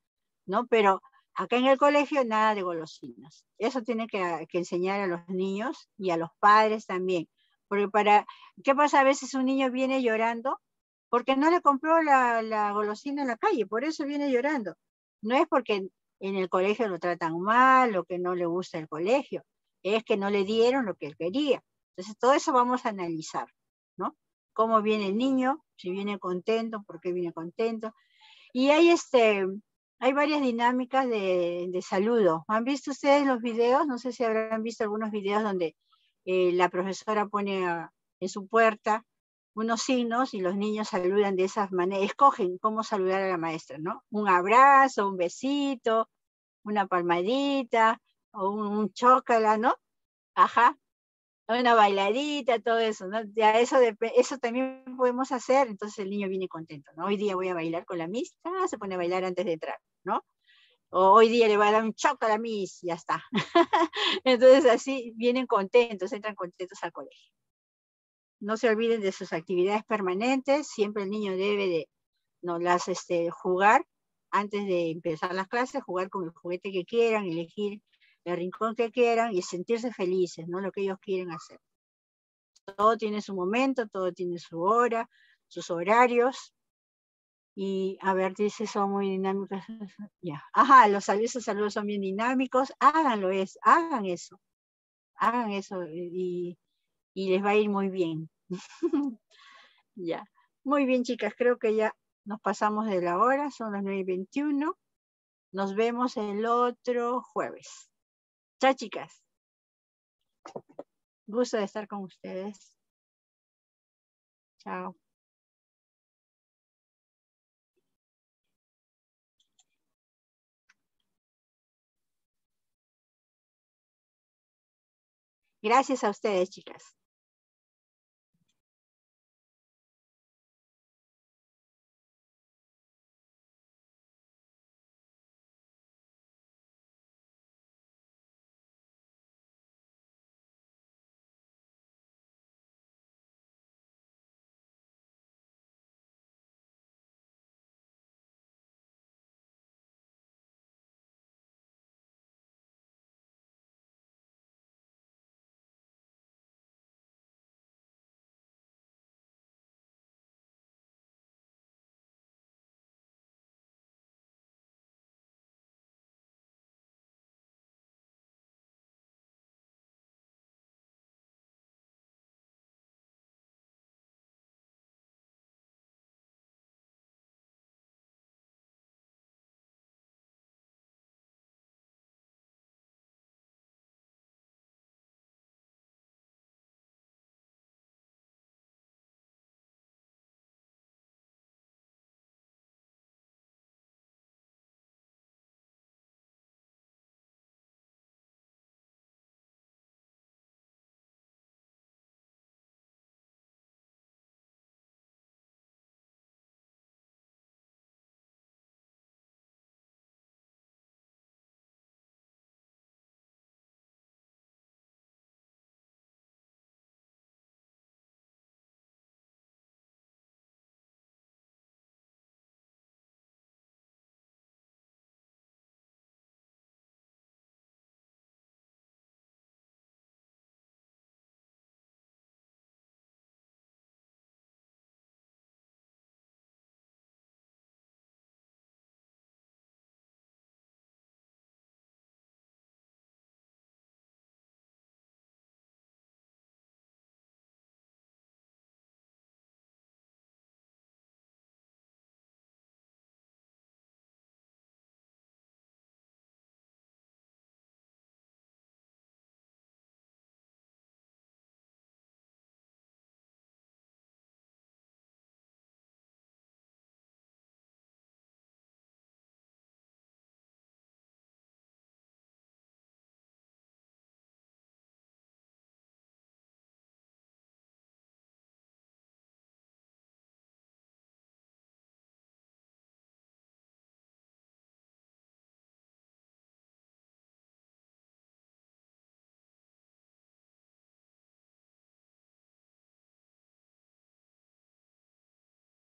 ¿no? Pero acá en el colegio, nada de golosinas. Eso tiene que, enseñar a los niños y a los padres también. Porque para, ¿qué pasa? A veces un niño viene llorando porque no le compró la, la golosina en la calle, por eso viene llorando. No es porque en el colegio lo tratan mal o que no le gusta el colegio, es que no le dieron lo que él quería. Entonces, todo eso vamos a analizar. Cómo viene el niño, si viene contento, por qué viene contento. Y hay, este, hay varias dinámicas de, saludo. ¿Han visto ustedes los videos? No sé si habrán visto algunos videos donde eh, la profesora pone en su puerta unos signos y los niños saludan de esas maneras, escogen cómo saludar a la maestra, ¿no? Un abrazo, un besito, una palmadita, o un, un chócala, ¿no? Ajá, una bailadita, todo eso, ¿no? Ya eso, eso también podemos hacer, entonces el niño viene contento, ¿no? Hoy día voy a bailar con la Miss, ah, se pone a bailar antes de entrar, ¿no? O hoy día le va a dar un choque a la Miss, ya está. entonces así vienen contentos, entran contentos al colegio. no se olviden de sus actividades permanentes. Siempre el niño debe de no, las, este, jugar antes de empezar las clases, jugar con el juguete que quieran, elegir el rincón que quieran y sentirse felices, ¿no? Lo que ellos quieren hacer. Todo tiene su momento, todo tiene su hora, sus horarios. Y a ver, dice, son muy dinámicos. Ya. Ajá, los saludos, saludos son bien dinámicos. Háganlo, es, hagan eso. Hagan eso y, y les va a ir muy bien. ya. Muy bien, chicas, creo que ya nos pasamos de la hora, son las 9 y 21. Nos vemos el otro jueves. Chicas. Gusto de estar con ustedes. Chao. Gracias a ustedes, chicas.